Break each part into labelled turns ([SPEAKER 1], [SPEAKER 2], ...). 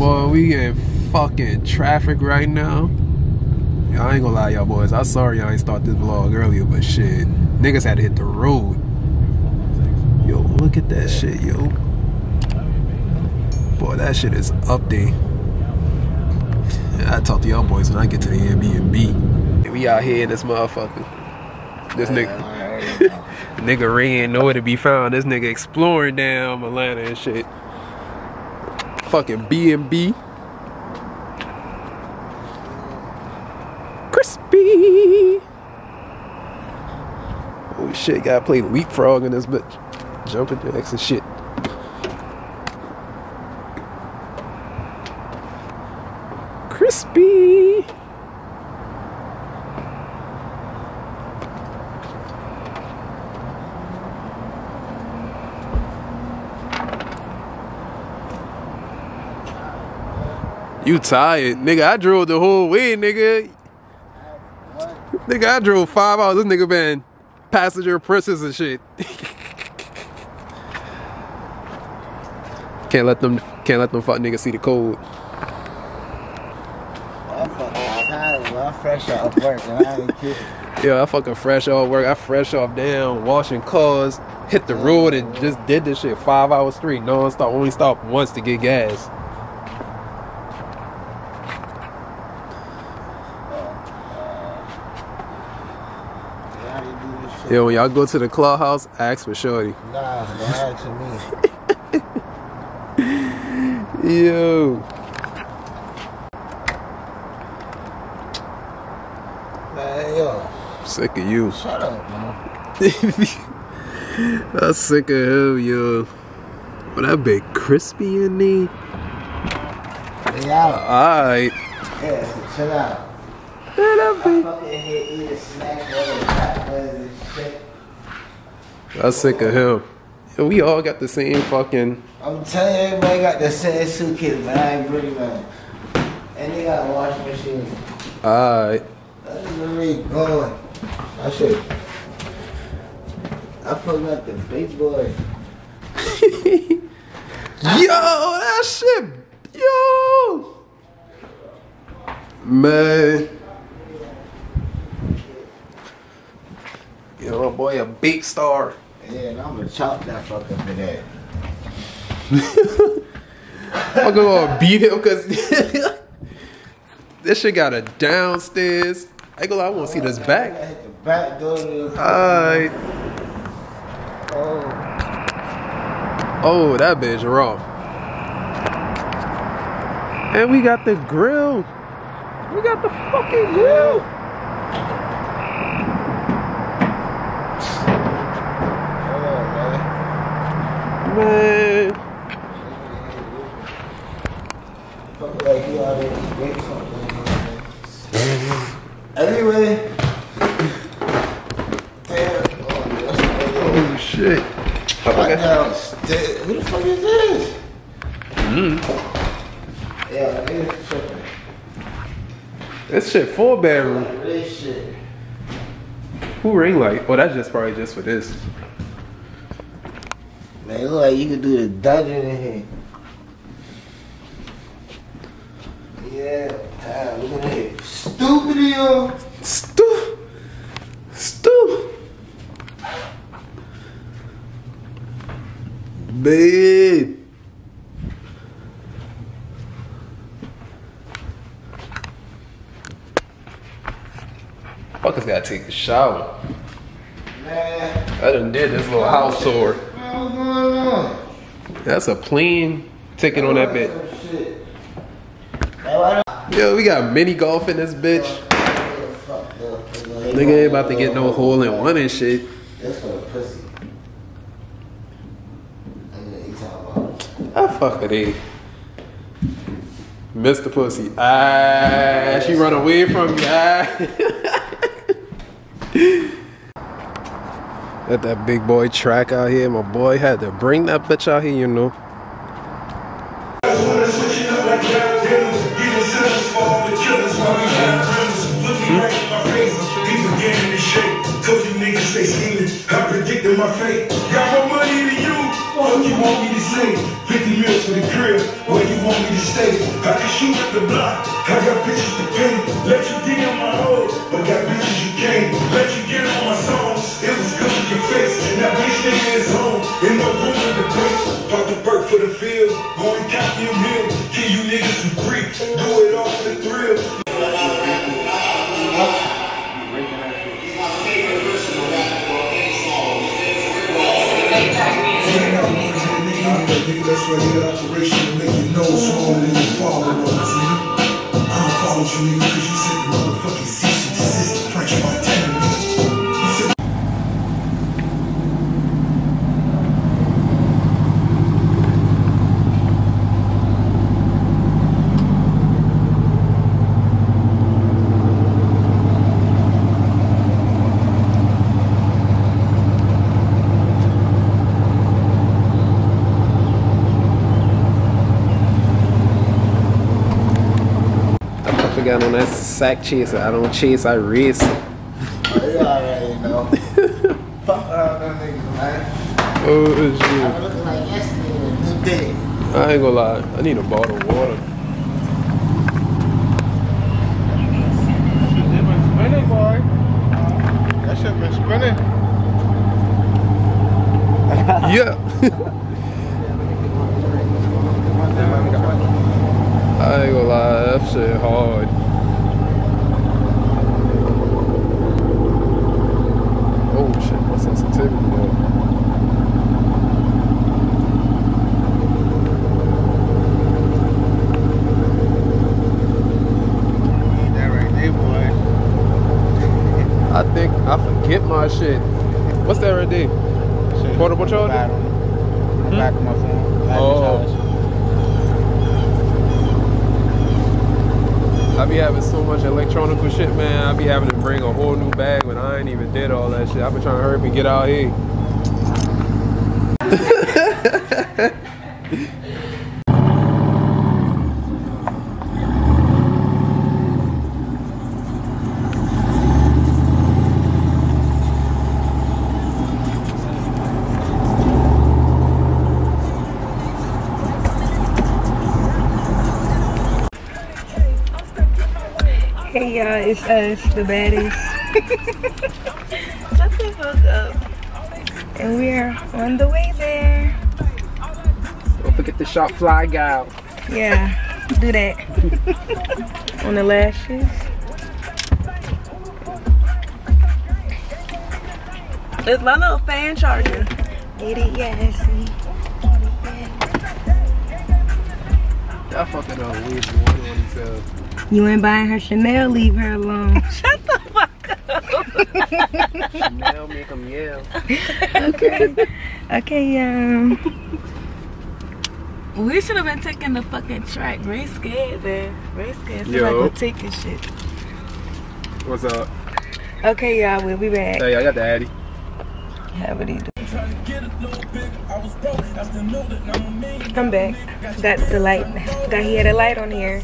[SPEAKER 1] boy, we in fucking traffic right now. I ain't gonna lie, y'all boys. I'm sorry I ain't start this vlog earlier, but shit, niggas had to hit the road. Yo, look at that shit, yo. Boy, that shit is up there. I talk to y'all boys when I get to the Airbnb. We out here in this motherfucker. This nigga, nigga ain't nowhere to be found. This nigga exploring down Atlanta and shit. Fucking B and B. Crispy. Oh shit, gotta play leapfrog in this bitch. Jumping jacks and shit. Crispy. You tired, nigga? I drove the whole way, nigga. Nigga, I drove five hours. This nigga been passenger princess and shit. can't let them, can't let them fuck niggas see the code.
[SPEAKER 2] I'm fresh off work, and I ain't kidding.
[SPEAKER 1] Yeah, I fucking fresh off work. I fresh off down, washing cars, hit the road and just did this shit five hours straight, non-stop. Only stopped once to get gas.
[SPEAKER 2] How you do this shit?
[SPEAKER 1] Yo, when y'all go to the clubhouse, ask for Shorty.
[SPEAKER 2] Nah, don't ask me.
[SPEAKER 1] Yo.
[SPEAKER 2] Man, yo,
[SPEAKER 1] Sick of you.
[SPEAKER 2] shut up, man.
[SPEAKER 1] I'm sick of him, yo. But that big crispy in me.
[SPEAKER 2] They out.
[SPEAKER 1] Alright.
[SPEAKER 2] Yeah, chill out.
[SPEAKER 1] Man, that
[SPEAKER 2] I fucking hate eating snacks, whether hot buns and shit.
[SPEAKER 1] I'm sick of him. Yo, we all got the same fucking.
[SPEAKER 2] I'm telling you, everybody got the same suitcase, but I ain't bringing none. And they got a washing machine.
[SPEAKER 1] Alright.
[SPEAKER 2] That's really going. I should. I put up the big boy.
[SPEAKER 1] Yo, that shit. Yo. Man. Yo, my boy, a big star.
[SPEAKER 2] Yeah, and I'm gonna chop that fucker for that.
[SPEAKER 1] I'm gonna beat him because this shit got a downstairs. I gonna I wanna see this
[SPEAKER 2] I
[SPEAKER 1] back.
[SPEAKER 2] hit the back door
[SPEAKER 1] Alright.
[SPEAKER 2] Oh,
[SPEAKER 1] Oh, that bitch raw. And we got the grill. We got the fucking grill.
[SPEAKER 2] hold on, man.
[SPEAKER 1] Man.
[SPEAKER 2] Fuck like you out there eat something. Anyway. Damn. Oh, that's
[SPEAKER 1] Oh shit.
[SPEAKER 2] Right downstairs. Who the fuck is this?
[SPEAKER 1] Mm.
[SPEAKER 2] Yeah, it's tripping.
[SPEAKER 1] This shit four bedroom.
[SPEAKER 2] This shit.
[SPEAKER 1] Who ring light? Oh, that's just probably just for this.
[SPEAKER 2] Man, it look like you could do the dungeon in here. Yeah, ah, look at that. Stupid yo.
[SPEAKER 1] Stu. Stu. Babe. Fuckers gotta take a shower.
[SPEAKER 2] Man,
[SPEAKER 1] I done did this little house tour.
[SPEAKER 2] man, what's going on?
[SPEAKER 1] That's a plane ticket on that bitch. Yo, we got mini golf in this bitch. Nigga ain't about to get no hole in one and shit.
[SPEAKER 2] That's for the pussy.
[SPEAKER 1] I fuck with it. Mr. Pussy. Ah, she run away from me. Let that big boy track out here. My boy had to bring that bitch out here, you know.
[SPEAKER 3] Bitches to pay. Let you get on my hood, but got bitches you can't. Let you get on my songs. It was good in your face. Now bitch nigga is home. In no room in the break. Pop the perk for the field. Go and count your meal. Give you niggas some free. Do it all for the thrill.
[SPEAKER 4] Nigga, that's why you got operation to make your nose smaller than your father was, nigga. Follow you, because you said the motherfucking cease and desist the French Montana, nigga. You said
[SPEAKER 1] I forgot on that sack chaser. I don't chase, I race.
[SPEAKER 2] Oh, you already know. Fuck all them niggas, man.
[SPEAKER 1] Oh
[SPEAKER 2] I
[SPEAKER 1] shit.
[SPEAKER 2] was looking like yesterday, a new day.
[SPEAKER 1] I ain't gonna lie. I need a bottle of water.
[SPEAKER 5] Shit been spinning, boy. That shit been spinning.
[SPEAKER 1] Yeah. I ain't gonna lie, that shit hard. Oh shit, my sensitivity though.
[SPEAKER 5] Need that right there, boy.
[SPEAKER 1] I think I forget my shit. What's that right there?
[SPEAKER 5] Shit,
[SPEAKER 1] Portable charger?
[SPEAKER 5] bad on it. On the back of my phone. Back
[SPEAKER 1] Oh.
[SPEAKER 5] charge.
[SPEAKER 1] I be having so much electronical shit, man. I be having to bring a whole new bag when I ain't even did all that shit. I been trying to hurry up and get out here.
[SPEAKER 6] The baddest,
[SPEAKER 7] Shut the fuck up.
[SPEAKER 6] and we're on the way there.
[SPEAKER 1] Don't forget the shop fly guy out.
[SPEAKER 6] Yeah, do that. on the lashes.
[SPEAKER 7] It's my little fan charger.
[SPEAKER 6] Get it, yes.
[SPEAKER 1] Y'all fucking up way too much on.
[SPEAKER 6] You ain't buying her Chanel, leave her alone.
[SPEAKER 7] Shut the fuck up.
[SPEAKER 1] Chanel make them yell.
[SPEAKER 6] okay. Okay, um,
[SPEAKER 7] We should have been taking the fucking track. Ray scared there. Ray scared. So
[SPEAKER 1] Yo.
[SPEAKER 7] like, go take this shit.
[SPEAKER 1] What's up?
[SPEAKER 6] okay, y'all, we'll be back.
[SPEAKER 1] Hey, I got the Addy.
[SPEAKER 6] How would he do? I'm back. Got the light. Got he had a light on here.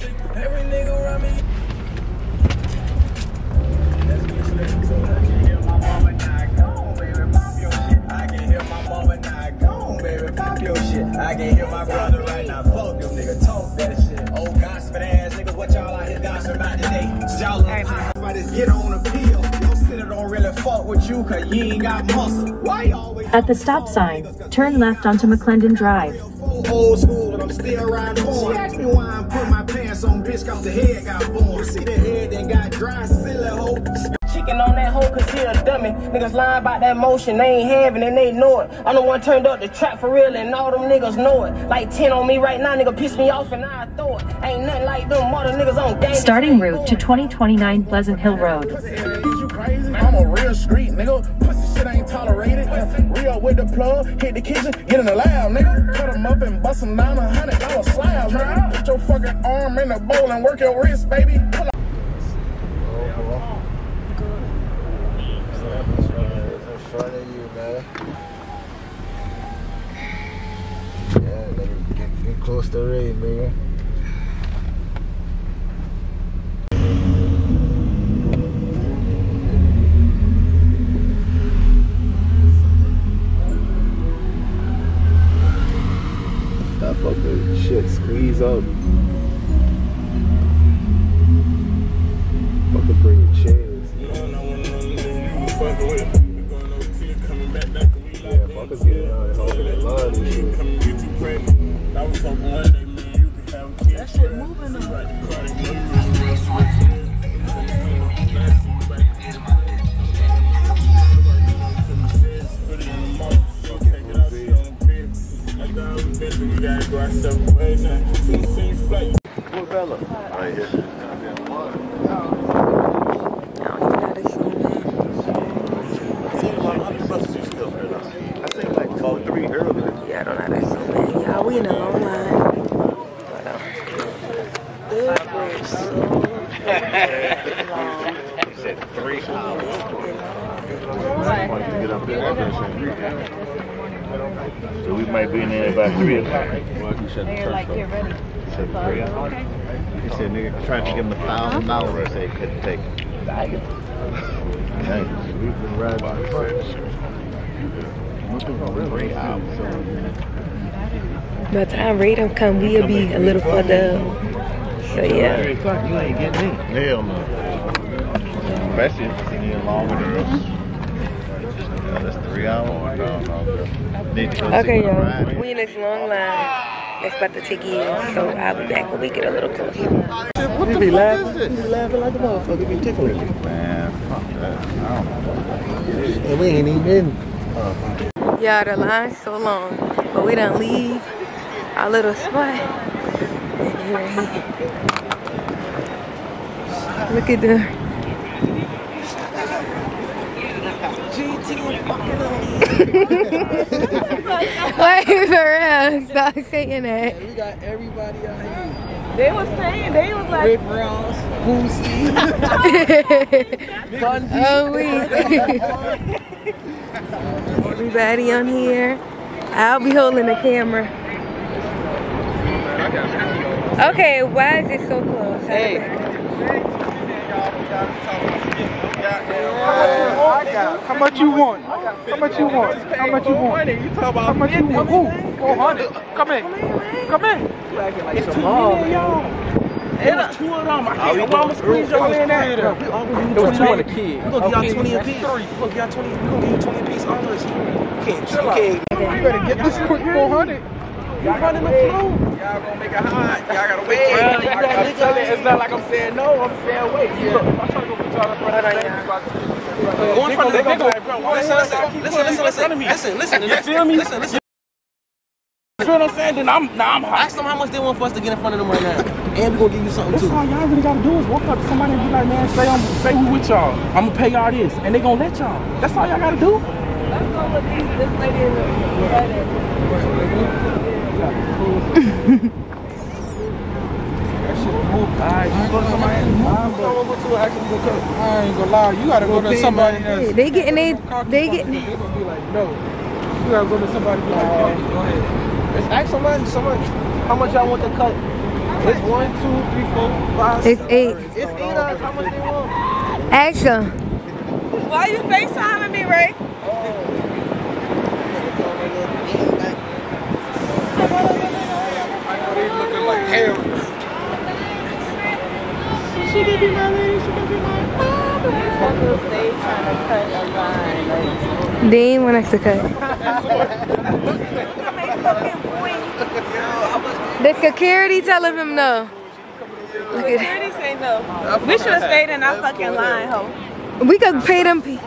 [SPEAKER 8] I can hear my brother right now. Fuck them nigga. Talk that shit. Old gossiping ass niggas. What y'all out here gossiping about today? Y'all look high. Somebody get on a pill. Your sitter don't really fuck with you cause you ain't got muscle. Why you always
[SPEAKER 9] At the stop sign, turn left onto McClendon Drive.
[SPEAKER 8] old school and I'm still around the. She asked me why I'm putting my pants on, bitch, cause the head got born. See the head that got dry, silly hoe. Chicken on that hoe cause he a dummy. Niggas lying about that motion, they ain't having it, they know it. I'm the one turned up the trap for real and all them niggas know it. Like 10 on me right now, nigga piss me off and I throw it. Ain't nothing like them mother niggas on gang.
[SPEAKER 9] Starting route to 2029 Pleasant Hill Road.
[SPEAKER 5] Is you crazy? I'm a real street nigga. Pussy shit ain't tolerated. Real with the plug, hit the kitchen, get in the lab, nigga. Cut 'em up and bust 'em down a hundred dollar slabs, nigga. Put your fucking arm in the bowl and work your wrist, baby.
[SPEAKER 2] front of you, man. Yeah, nigga, get, get close to Ray, man.
[SPEAKER 1] That fucking shit squeeze up.
[SPEAKER 5] Fucking bring your chains. No, no, no, fuckers getting uh, out and holding that line and shit.
[SPEAKER 7] That shit moving though. I don't even know this song, man. Yeah, I don't know that song, man. Y'all, we in a long line. Hold on. Good bridge, so long.
[SPEAKER 10] So we might be in there about three o'clock.
[SPEAKER 7] They're like, get ready.
[SPEAKER 10] He said, nigga, tried to give him a thousand dollars. They couldn't take it. Thanks. We've been riding Great album.
[SPEAKER 6] By the time Radom come, we'll be a little further up. So yeah.
[SPEAKER 10] You ain't getting me. Hell no. Especially if it's any longer than us. That's three hours. No, no. Need to go
[SPEAKER 6] Okay,
[SPEAKER 10] see my
[SPEAKER 6] y'all. We in this long line. That's about to take years. So I'll be back when we get a little closer.
[SPEAKER 10] What the fuck is this? You laughing like a motherfucker. You be tickling you. Man, fuck that. I don't know. And we ain't even in.
[SPEAKER 6] Yeah, the line's so long. But we done leave our little spot. And here he. Look at the. Wait for real. Stop saying that.
[SPEAKER 11] We got everybody out here.
[SPEAKER 7] They was saying, they was like,
[SPEAKER 11] Rick Ross, Boosie,
[SPEAKER 6] oh, we. Everybody on here. I'll be holding the camera. Okay, why is it so close?
[SPEAKER 11] Hey.
[SPEAKER 12] How much you want? How much you want? How much you want? How much you want? Who? 400. Come in. Come in. It's two million, y'all. It was two of them. I can't. Why I'ma squeeze your hand at? It was two on the kid. We gonna give y'all 20 apiece. We gonna give y'all 20. We gonna give you 20 apiece. All this. Can't. You can't. You better get this quick 400. Y'all running the flow. Y'all gonna make it hot. Y'all gotta wait. Y'all gotta tell it. It's not like I'm saying no. I'm saying wait. Look, I'm trying to go put y'all in front of the Go in front of the big bro. Listen, listen, listen, listen, listen, listen, listen. You feel me? Listen, listen. You feel what I'm saying? Then I'm, nah, I'm hot.
[SPEAKER 11] Ask them how much they want for us to get in front of them right now. And we're gonna give you something
[SPEAKER 12] That's
[SPEAKER 11] too.
[SPEAKER 12] all y'all really gotta do is walk up to somebody and be like, man, say I'm, say we with y'all. I'm gonna pay y'all this, and they gonna let y'all. That's all y'all gotta do.
[SPEAKER 7] let's go with these, this lady in the.
[SPEAKER 12] That shit move. Alright, you go to somebody else. Mine, but I ain't gonna lie, you gotta go to somebody that's.
[SPEAKER 6] They getting they they getting
[SPEAKER 12] They gonna be like, no. You gotta go to somebody and be like, oh. fuck go ahead.
[SPEAKER 11] Let's ask somebody, somebody, how much y'all want to cut?
[SPEAKER 12] It's one, two, three, four, five.
[SPEAKER 6] it's eight.
[SPEAKER 11] It's eight dollars. How much they want?
[SPEAKER 6] Ask them.
[SPEAKER 7] Why you FaceTiming me, Ray?
[SPEAKER 12] They looking like hell.
[SPEAKER 7] She could be my lady, she could be my Fuckers, they trying to cut a line. Like,
[SPEAKER 6] They ain't want us to cut. The security telling him no. Look at
[SPEAKER 7] Security say no. We should have stayed in our fucking line, ho.
[SPEAKER 6] We could pay them. pe-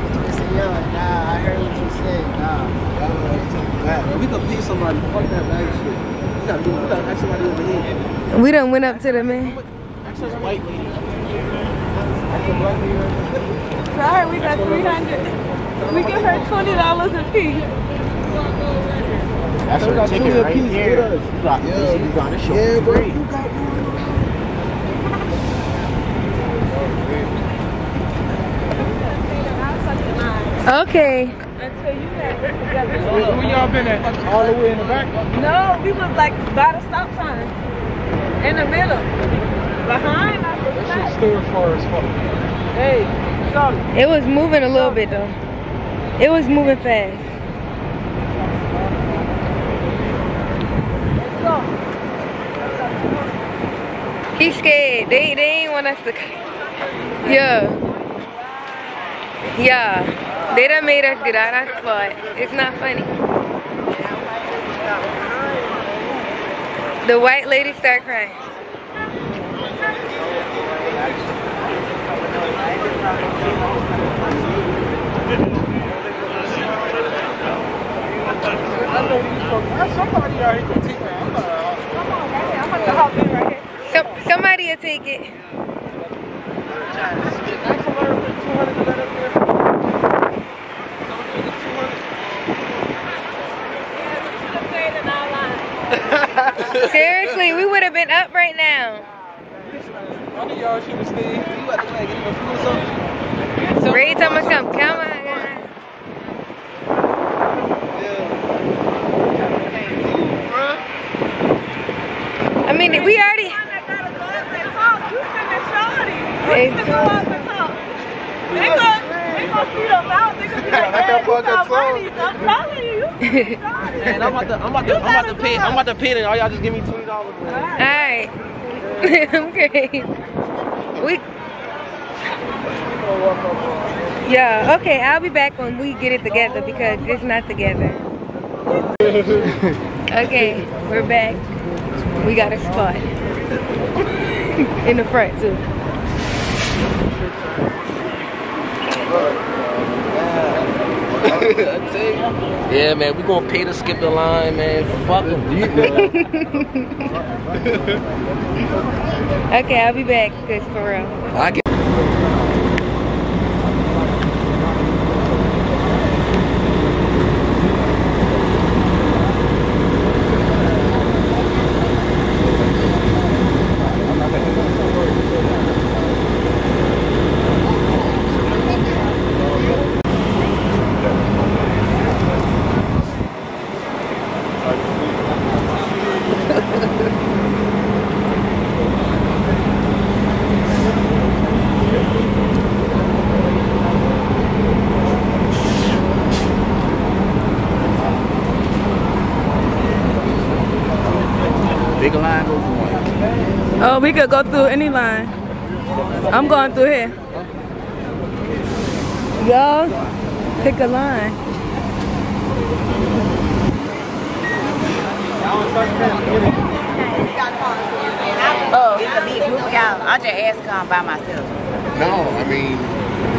[SPEAKER 11] Nah, I heard what you said. Nah. We can pay somebody. Fuck that bag shit. We gotta do. We gotta ask somebody over here.
[SPEAKER 6] We done went up to the man.
[SPEAKER 11] Ask this white lady. Ask the black lady. right there.
[SPEAKER 7] Sorry, we got 300 We give her $20 a piece.
[SPEAKER 10] That's
[SPEAKER 11] We
[SPEAKER 10] her
[SPEAKER 11] got
[SPEAKER 10] ticket
[SPEAKER 11] 20
[SPEAKER 10] right
[SPEAKER 11] apiece
[SPEAKER 10] there. You got this. You got this show
[SPEAKER 11] Yeah, bro. You got
[SPEAKER 6] Okay.
[SPEAKER 7] Until you got.
[SPEAKER 12] Where y'all been at? All the way in the back?
[SPEAKER 7] No, we was like by the stop sign. In the middle behind us.
[SPEAKER 12] Far as fuck.
[SPEAKER 7] Hey, son.
[SPEAKER 6] It was moving a little bit though. It was moving fast.
[SPEAKER 7] He's scared. They they ain't want us to. Yeah. Yeah. They done made us get out of our spot. It's not funny. The white lady start crying.
[SPEAKER 11] Somebody out here can take that. I'm not- I'm about to hop in right here.
[SPEAKER 7] Some, somebody will take it. Seriously, we would have been up right now.
[SPEAKER 11] One of y'all should have stayed. You about to like get a food or something.
[SPEAKER 7] Ray tell come. Come on. I mean, we already. Hey.
[SPEAKER 11] Man, I'm about to, I'm about to, I'm about to pay, I'm about to pay it. All y'all just give me twenty dollars.
[SPEAKER 7] Alright. okay. We. Yeah, okay, I'll be back when we get it together because it's not together. okay, we're back. We got a spot. In the front too.
[SPEAKER 11] yeah, man, we gonna pay to skip the line, man. Fuck them.
[SPEAKER 7] Okay, I'll be back because for real.
[SPEAKER 11] I get. Big line go for one.
[SPEAKER 7] Oh, we could go through any line. I'm going through here. Y'all, pick a line.
[SPEAKER 13] Oh, it's a big group of y'all. I just asked come by myself.
[SPEAKER 14] No, I mean,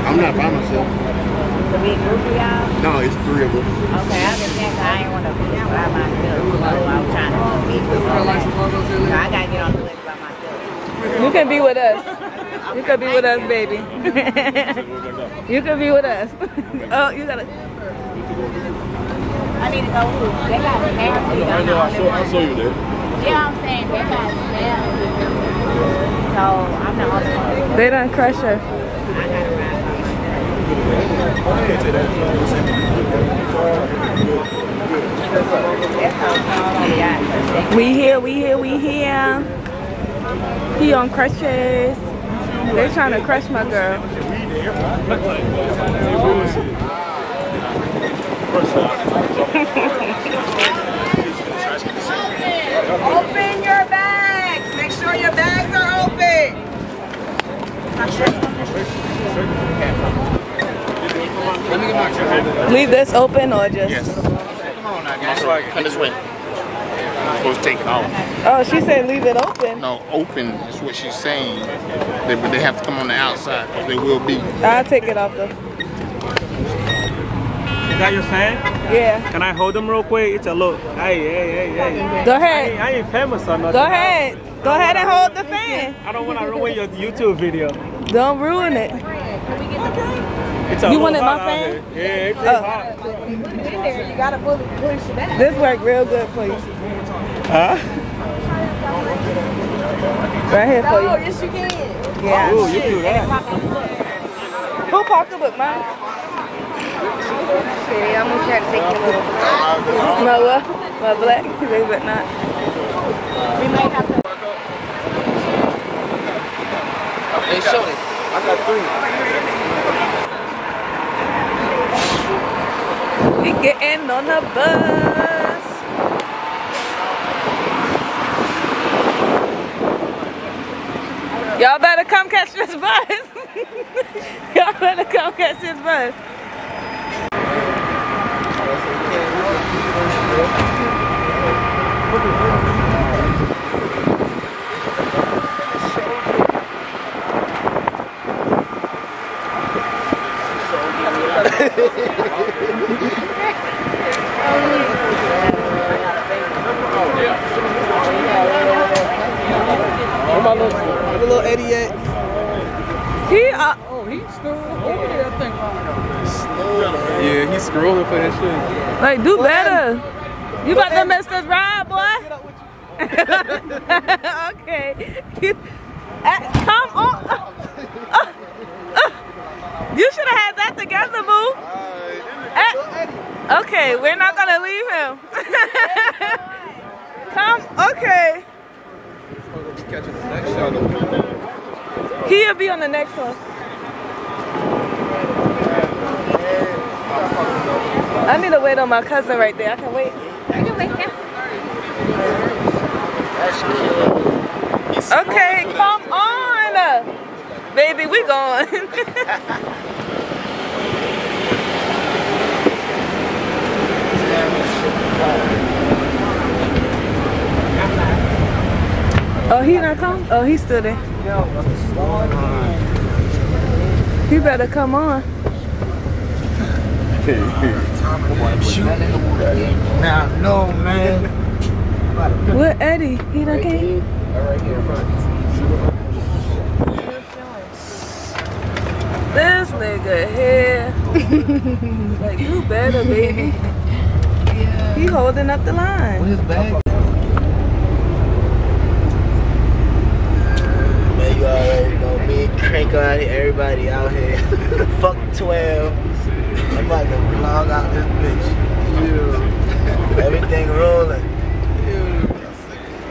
[SPEAKER 14] I'm not by myself.
[SPEAKER 13] It's big group of y'all.
[SPEAKER 14] No, it's three of us.
[SPEAKER 13] Okay, I just saying 'cause I ain't want to be by myself. So I was trying to be with So I gotta get on the list by myself.
[SPEAKER 7] You can be with us. You can be with us, baby. you can be with us. oh, you gotta.
[SPEAKER 13] I need to go through. They got parity. I'm the only one.
[SPEAKER 14] you there.
[SPEAKER 13] Yeah, I'm saying they got parity. So I'm the only one.
[SPEAKER 7] They done crush her.
[SPEAKER 13] I gotta ride. That's all I got.
[SPEAKER 7] We here, we here, we here. He on crutches. They trying to crush my girl.
[SPEAKER 13] Open your bags. Make sure your bags are open.
[SPEAKER 7] Leave this open or just?
[SPEAKER 14] Yes. Come on now, guys. Come this way. You're supposed to take it off.
[SPEAKER 7] Oh, she said leave it open.
[SPEAKER 14] No, open is what she's saying. They, but they have to come on the outside because they will be.
[SPEAKER 7] I'll take it off though.
[SPEAKER 15] Is that your fan?
[SPEAKER 7] Yeah.
[SPEAKER 15] Can I hold them real quick? It's a look. Hey, hey, hey, hey.
[SPEAKER 7] Go
[SPEAKER 15] I
[SPEAKER 7] ahead.
[SPEAKER 15] ain't, I ain't famous or nothing.
[SPEAKER 7] Go ahead. Go ahead and hold the fan.
[SPEAKER 15] I don't want to ruin your YouTube video.
[SPEAKER 7] Don't ruin it.
[SPEAKER 15] It's a
[SPEAKER 7] You
[SPEAKER 15] little
[SPEAKER 7] wanted my
[SPEAKER 15] hot out
[SPEAKER 7] fan?
[SPEAKER 15] here. Yeah, it's
[SPEAKER 7] Oh.
[SPEAKER 15] hot.
[SPEAKER 13] You gotta push it.
[SPEAKER 7] This worked real good for you.
[SPEAKER 15] Huh?
[SPEAKER 7] Right here for you.
[SPEAKER 13] Oh, yes you can.
[SPEAKER 7] Yeah.
[SPEAKER 15] Ooh, you do that.
[SPEAKER 7] Who pocket with mine? Okay, I'm gonna try to take your little. My what? My black? They but not.
[SPEAKER 13] We might have to.
[SPEAKER 11] Hey, Shorty. I got three.
[SPEAKER 7] We getting on the bus. Y'all better come catch this bus. Y'all better come catch this bus.
[SPEAKER 16] Oh, Where my little, where little Eddie at?
[SPEAKER 7] He, uh,
[SPEAKER 17] Oh, he's still over there, I think.
[SPEAKER 1] Yeah, he's scrolling for that shit.
[SPEAKER 7] like, do better. You about to mess this ride, boy? okay. Uh, come on. Uh, uh, you should have had that together, boo. Uh, okay, we're not gonna leave him. come, okay.
[SPEAKER 1] The next shot.
[SPEAKER 7] He'll be on the next one. I need to wait on my cousin right there. I can wait. I can wait Okay, come on. Baby, we going. oh, he not come? Oh, he's still there. He better come on.
[SPEAKER 16] Now, no, man.
[SPEAKER 7] What Eddie? He not came? This nigga here. like, you better, baby. He holding up the line.
[SPEAKER 16] His bag. Man, you already know me, crank out here, everybody out here. Fuck 12. I'm about to vlog out this bitch. Everything rolling.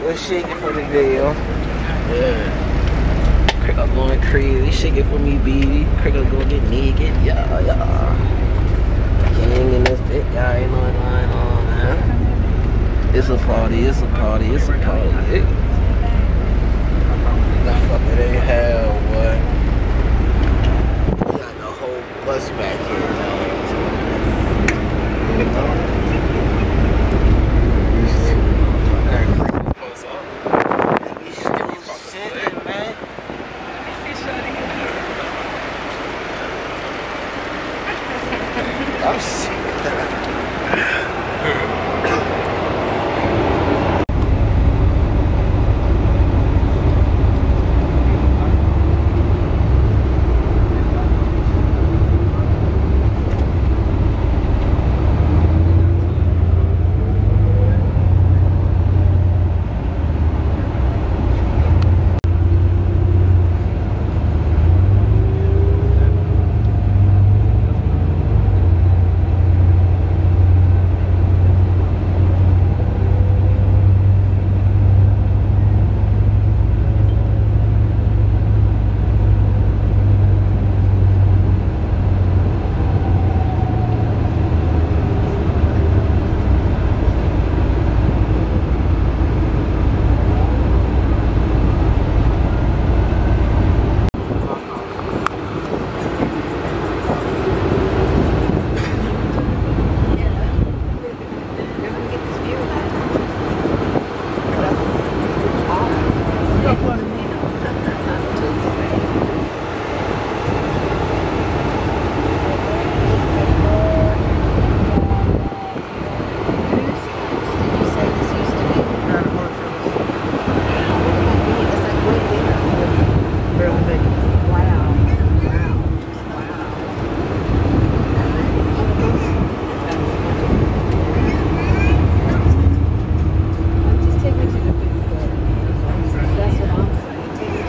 [SPEAKER 16] We're shaking for the video. Yeah. Crick up going crazy. Shaking for me, baby. Crick up gonna get naked. Yeah, yeah. King in this bit, y'all ain't know what's going on, man. It's a party, it's a party, it's a party. Hey. The fuck it ain't hell, boy. Bus back here, man. You know? We still sitting, man. I'm sick.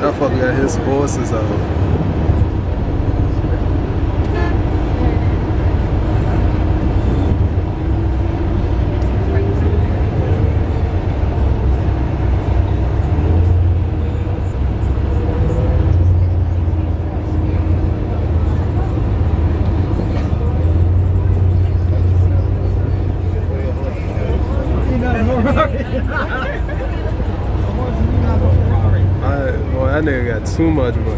[SPEAKER 1] That fucker got his forces on. Too much money.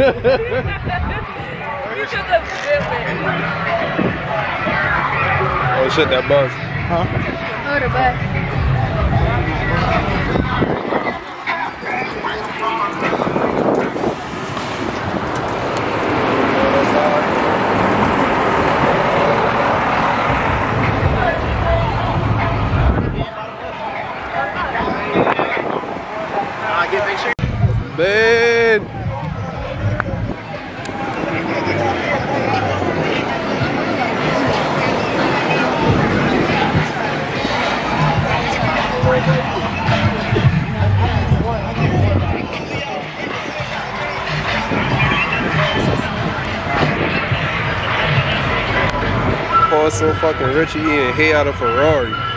[SPEAKER 18] You
[SPEAKER 7] should have been
[SPEAKER 1] Oh shit, that bus.
[SPEAKER 7] Oh, the bus.
[SPEAKER 1] Man. So fucking rich he eating hay out of Ferrari.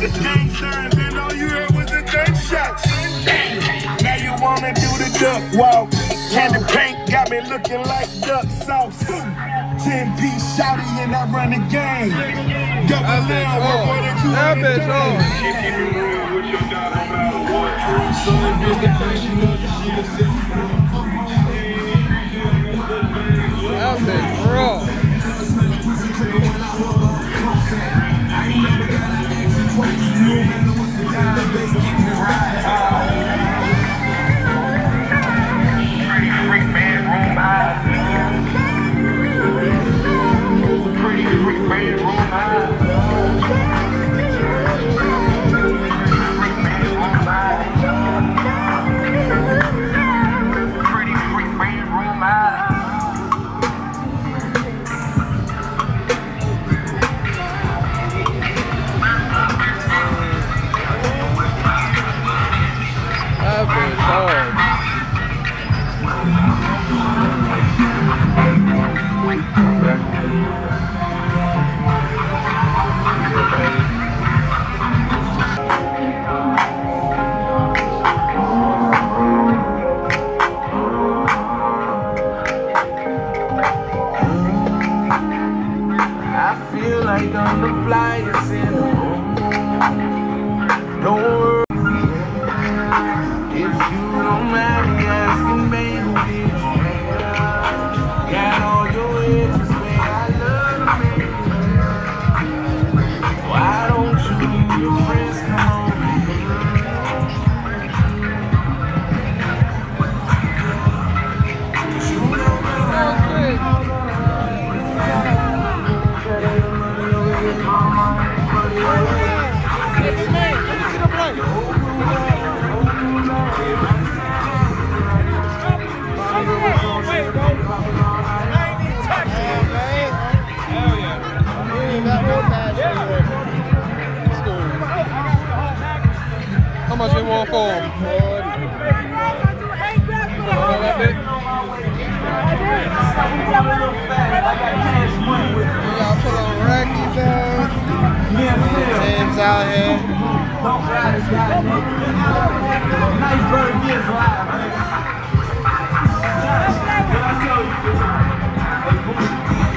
[SPEAKER 3] Now you wanna do the duck walk, can the paint
[SPEAKER 5] got me looking like duck sauce. 10 piece shouty and I run the game. Double down, oh. more than two
[SPEAKER 1] That bitch oh. on. That bitch raw. That much you want for him? that bit? Y'all put on rackies out. Tim's out here.
[SPEAKER 12] Nice bird is live. She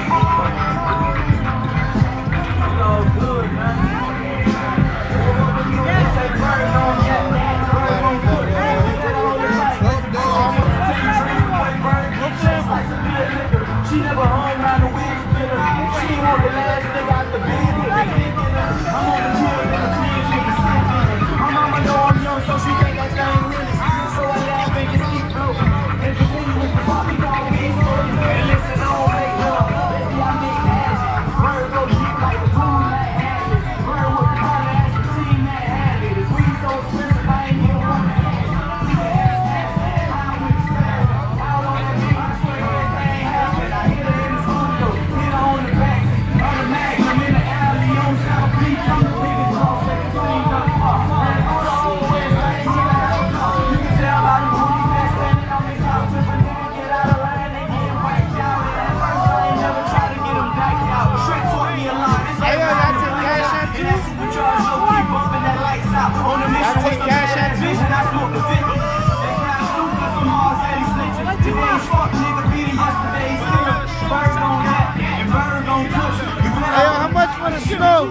[SPEAKER 12] the
[SPEAKER 17] snow?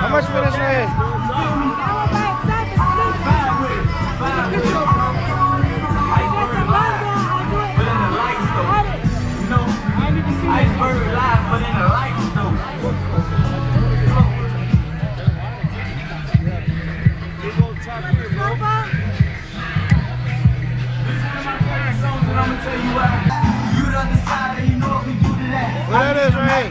[SPEAKER 17] How much for this here?
[SPEAKER 12] Iceberg live, but in the lights though.
[SPEAKER 17] What that is right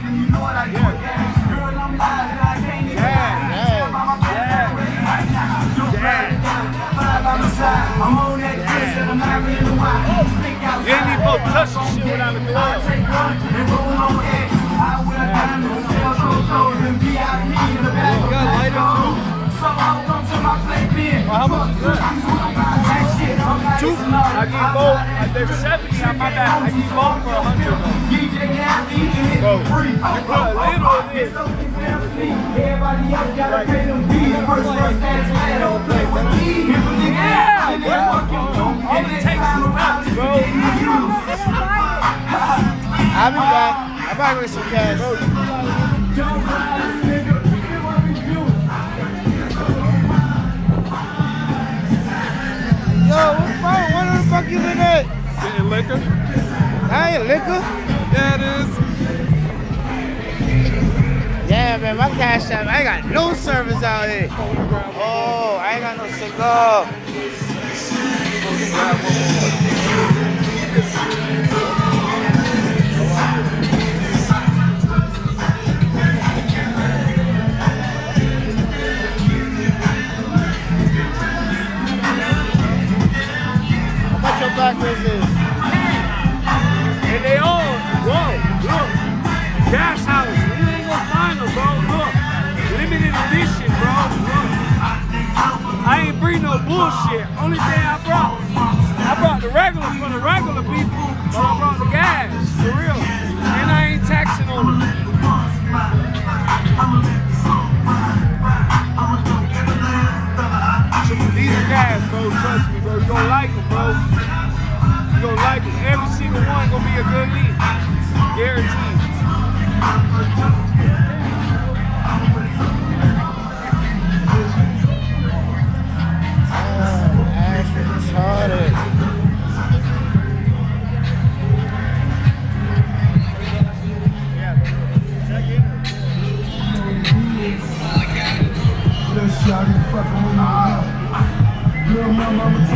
[SPEAKER 12] I'm on that bitch and I'm having in the wild. Stick out.
[SPEAKER 17] You ain't even touch this shit without a glove.
[SPEAKER 12] Take one and roll on X. I wear diamonds, sell those clothes, and VIP in the back.
[SPEAKER 1] You got lighter too?
[SPEAKER 12] So I'll come to my playpen.
[SPEAKER 17] How much is? That 2? I gave both. They were 70 on my back. I gave both for 100. Bro,
[SPEAKER 12] literally.
[SPEAKER 17] Yeah, bro. All it takes is a rap, bro.
[SPEAKER 2] I'll be back. I'm back with some cash. What the fuck you been at?
[SPEAKER 1] Getting liquor?
[SPEAKER 2] I ain't liquor.
[SPEAKER 1] Yeah, it is.
[SPEAKER 2] Yeah, man, my cash app. I ain't got no service out here. Oh, I ain't got no cigar. Much is?
[SPEAKER 11] And they all, whoa, look, gas house. You ain't gonna find them, bro. Look, limited edition, bro. Look. I ain't bring no bullshit. Only thing I brought, I brought the regular for the regular people, but I brought the gas, for real. And I ain't taxing on it. These are gas, bro. Trust me, bro. You gonna like them, bro. You gonna like them. Every single one gonna be a good lead. Guaranteed.
[SPEAKER 3] Little shawty fucking with me. Little mama,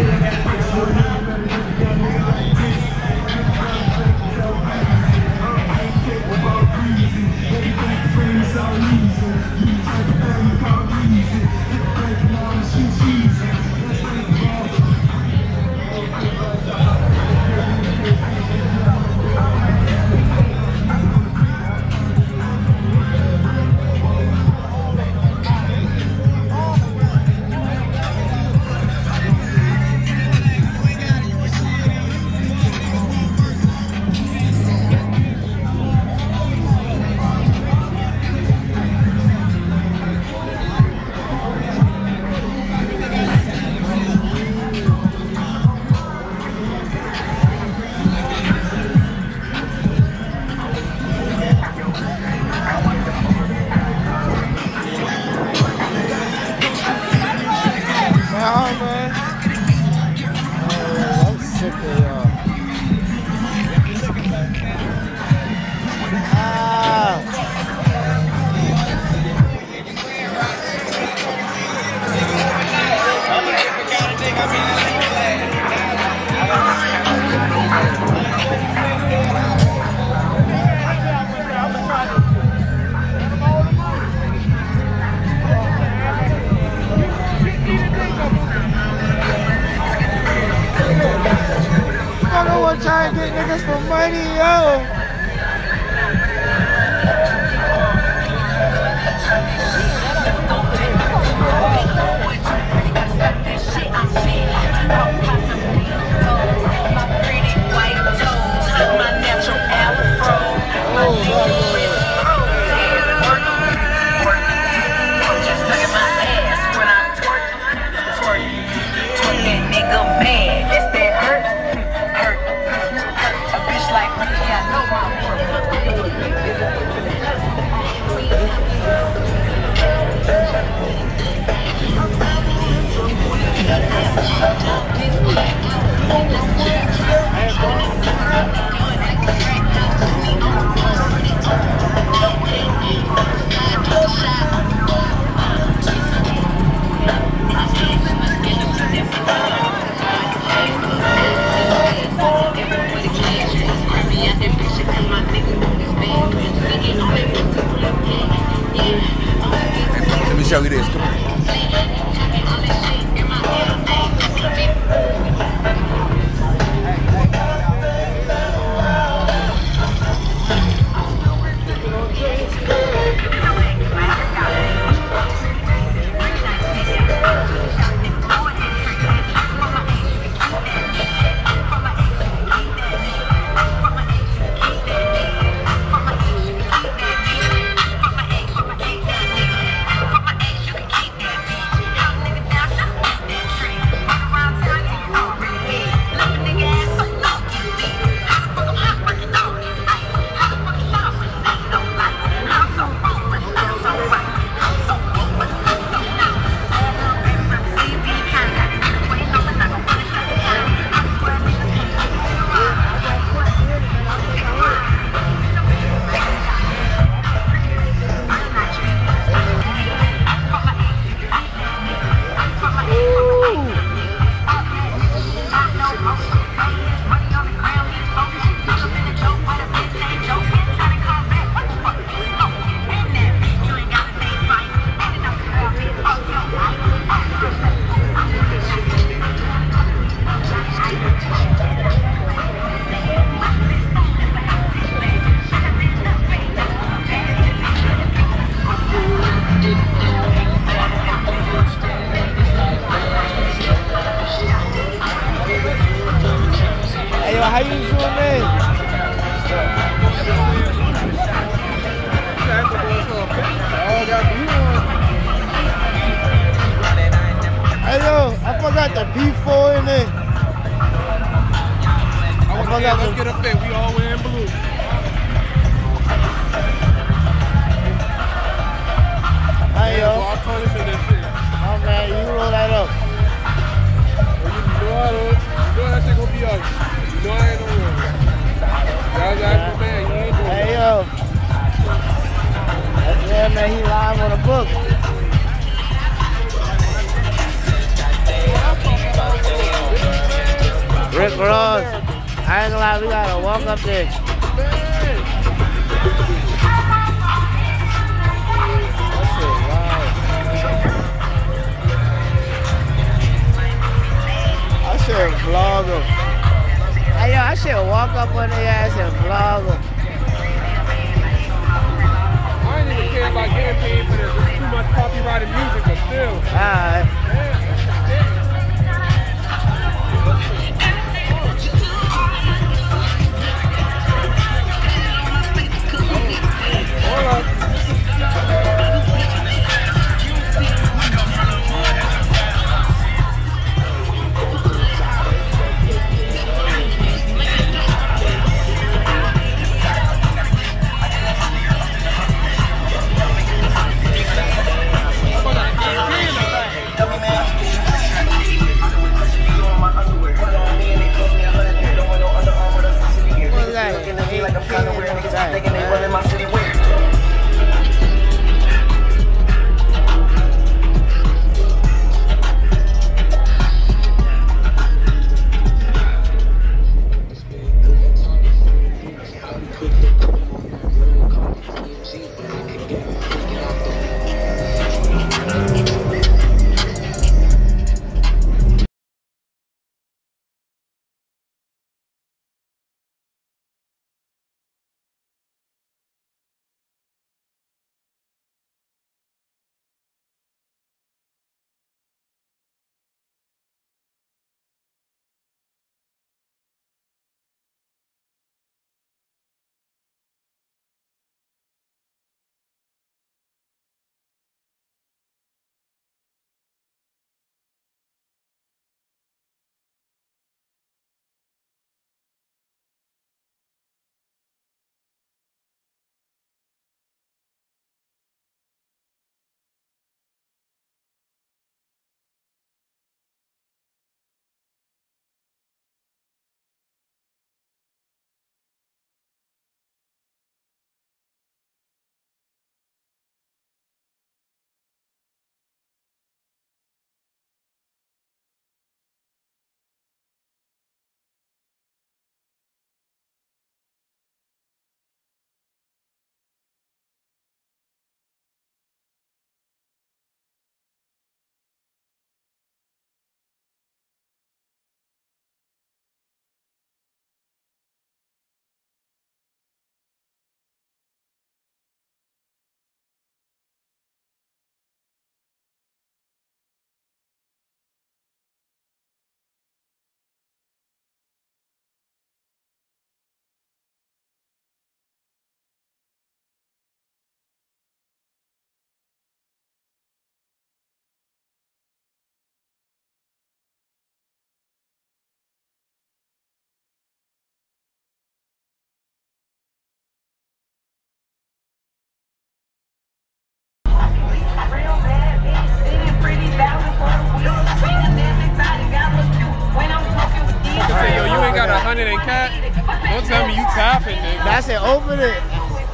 [SPEAKER 2] don't
[SPEAKER 1] tell me you tapping, nigga.
[SPEAKER 2] I said, open it.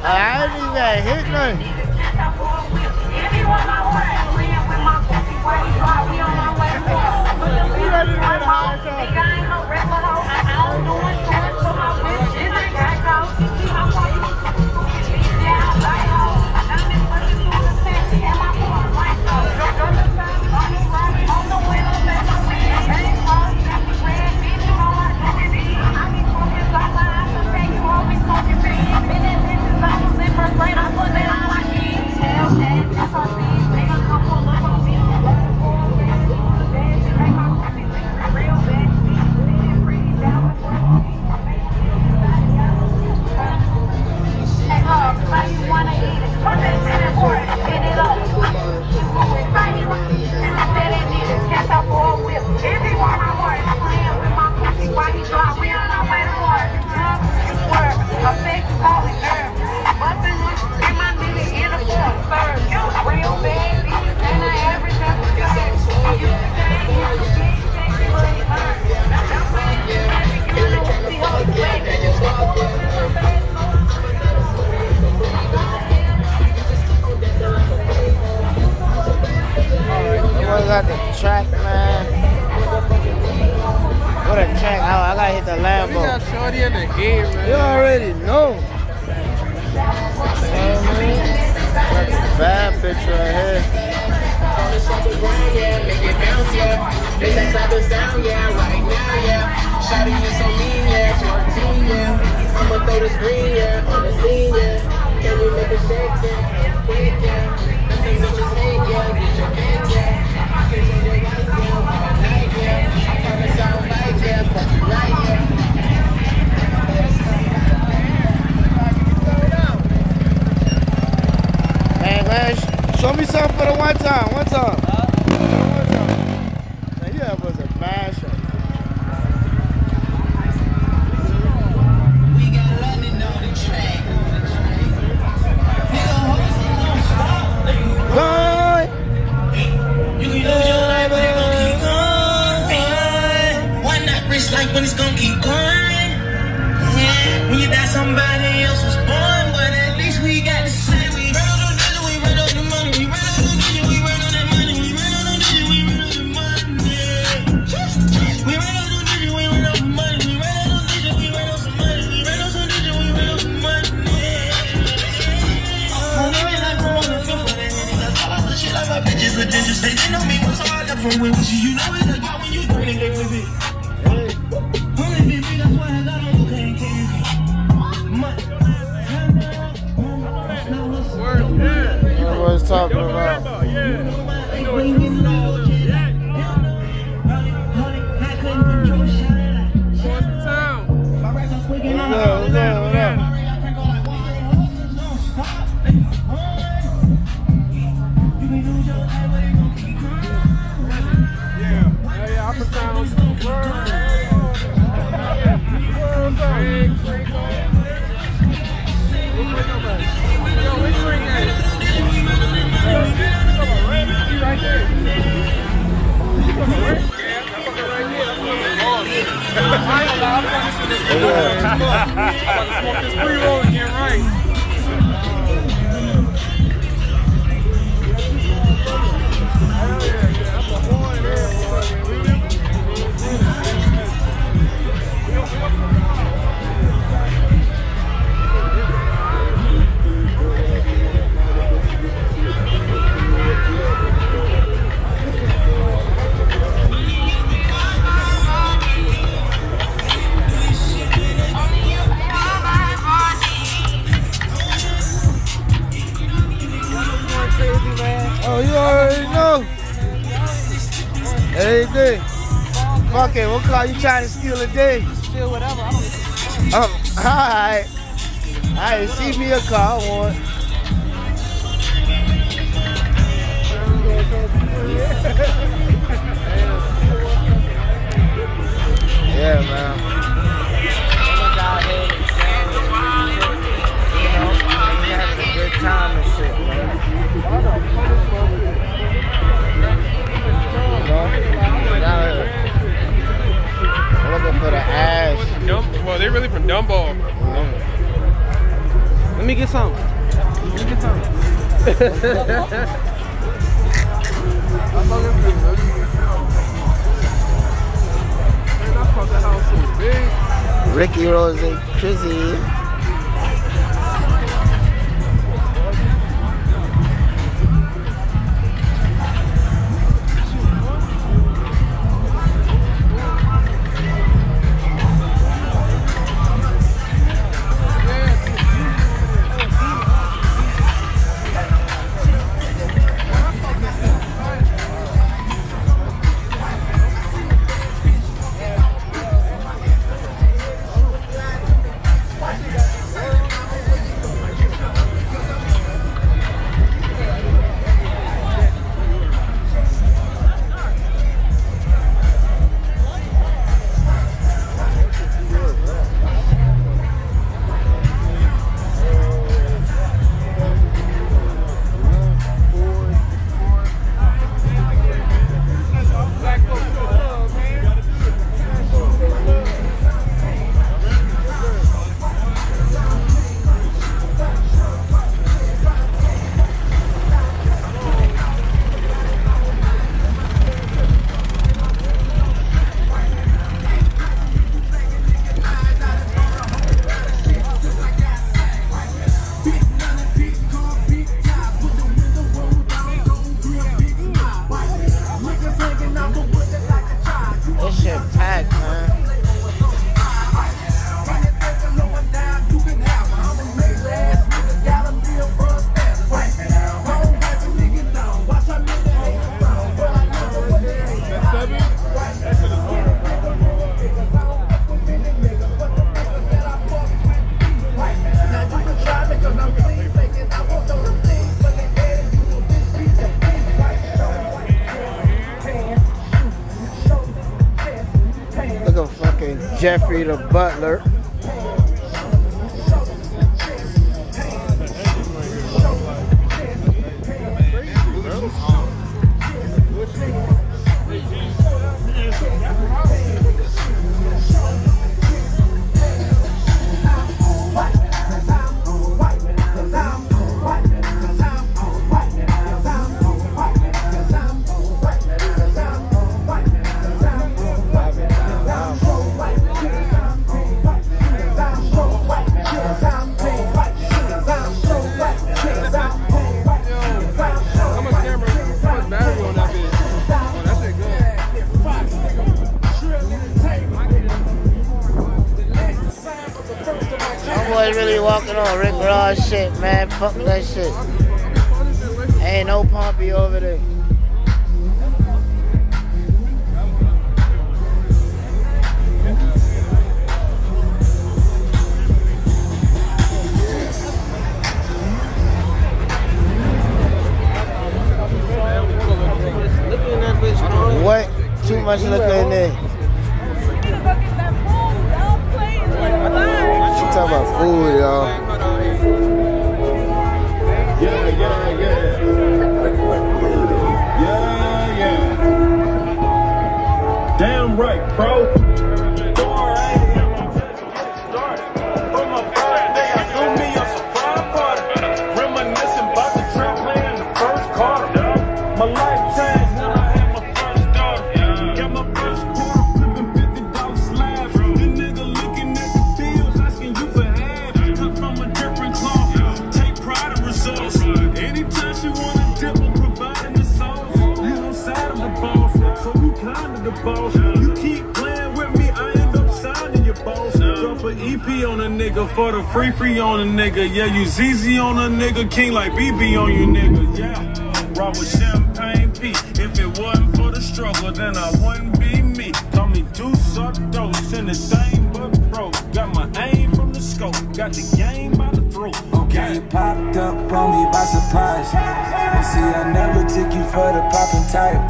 [SPEAKER 2] I ain't even hit nothing. I'm much. Okay, we'll call you
[SPEAKER 11] trying to steal a day.
[SPEAKER 1] Steal whatever. I don't
[SPEAKER 11] oh, all right. All right, see me a car one. yeah, man. time and shit, man. You know? Looking for the
[SPEAKER 19] well, they're really from Dumbo. Yeah.
[SPEAKER 1] Let me get some. Let me get some.
[SPEAKER 20] I'm looking for Man, I thought
[SPEAKER 12] the house big. Ricky Rose and Jeffrey the butler. Fuck that shit. Ain't no Pompey over there.
[SPEAKER 5] damn right, bro. nigga for the free free on a nigga. Yeah, you ZZ on a nigga, king like BB on you nigga. Yeah, Rob with champagne P. If it wasn't for the struggle, then I wouldn't be me. Call me juice up dose, anything but broke. Got my aim from the scope, got the game by the throat.
[SPEAKER 21] Okay, you popped up on me by surprise. You see, I never took you for the popping type.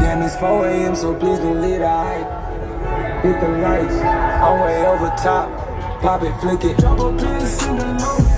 [SPEAKER 21] Damn, it's 4 a.m., so please delete the hype. Hit the lights, I'm way over top. Pop it, flick it. Drop a in
[SPEAKER 5] the
[SPEAKER 12] along.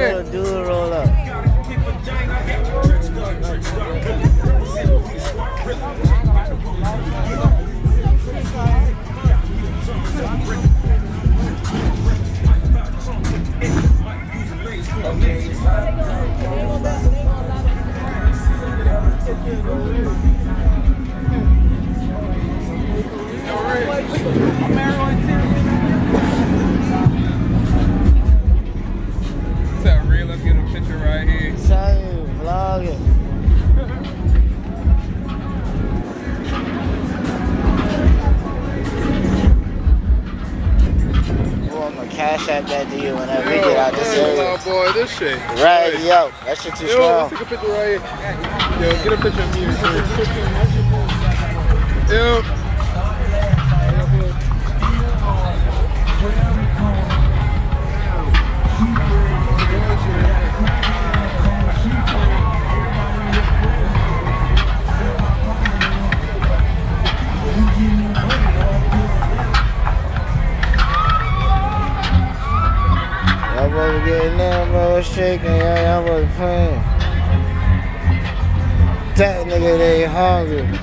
[SPEAKER 12] Do dude roll up.
[SPEAKER 20] shit. Right,
[SPEAKER 2] right. yo. That shit too
[SPEAKER 1] yo,
[SPEAKER 2] strong.
[SPEAKER 1] Yo, take a picture right here. Yo, get a picture of me. Yo.
[SPEAKER 2] Harry.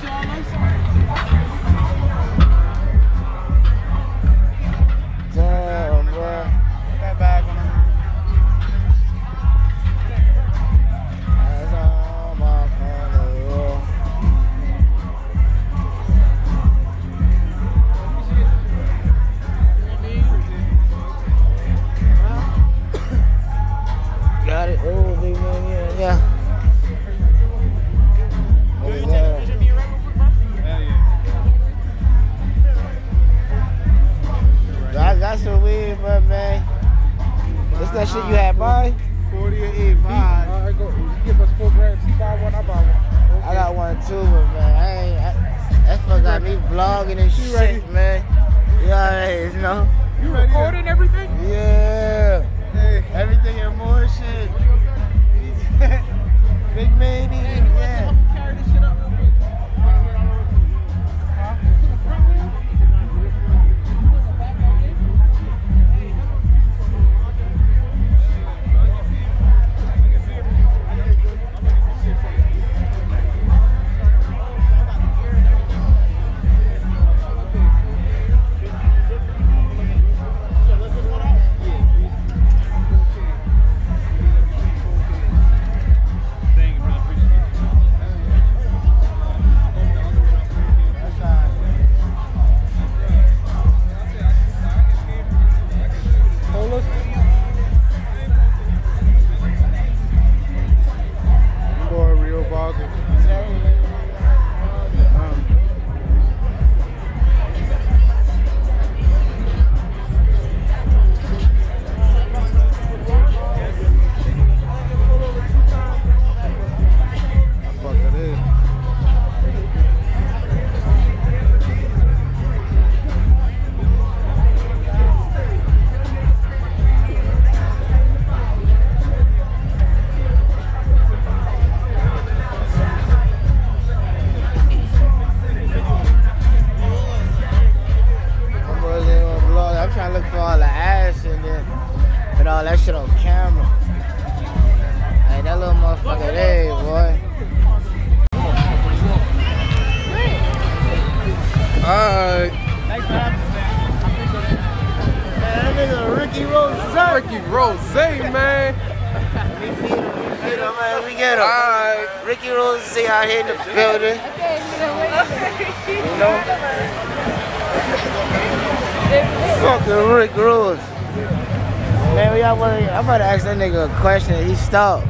[SPEAKER 2] messed.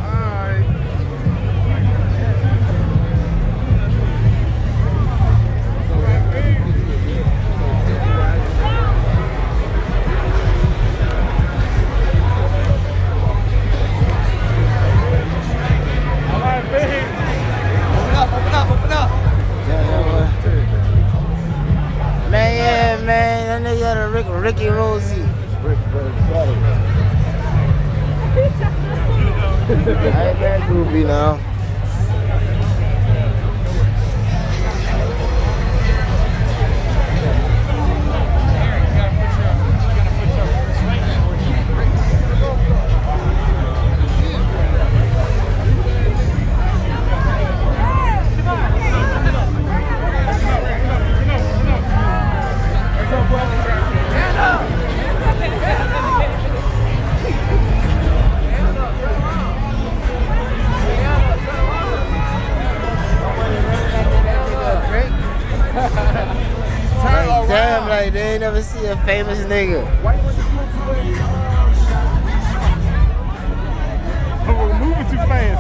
[SPEAKER 2] like they ain't never see
[SPEAKER 1] a
[SPEAKER 2] famous nigga. Why you to too
[SPEAKER 11] we're moving too fast.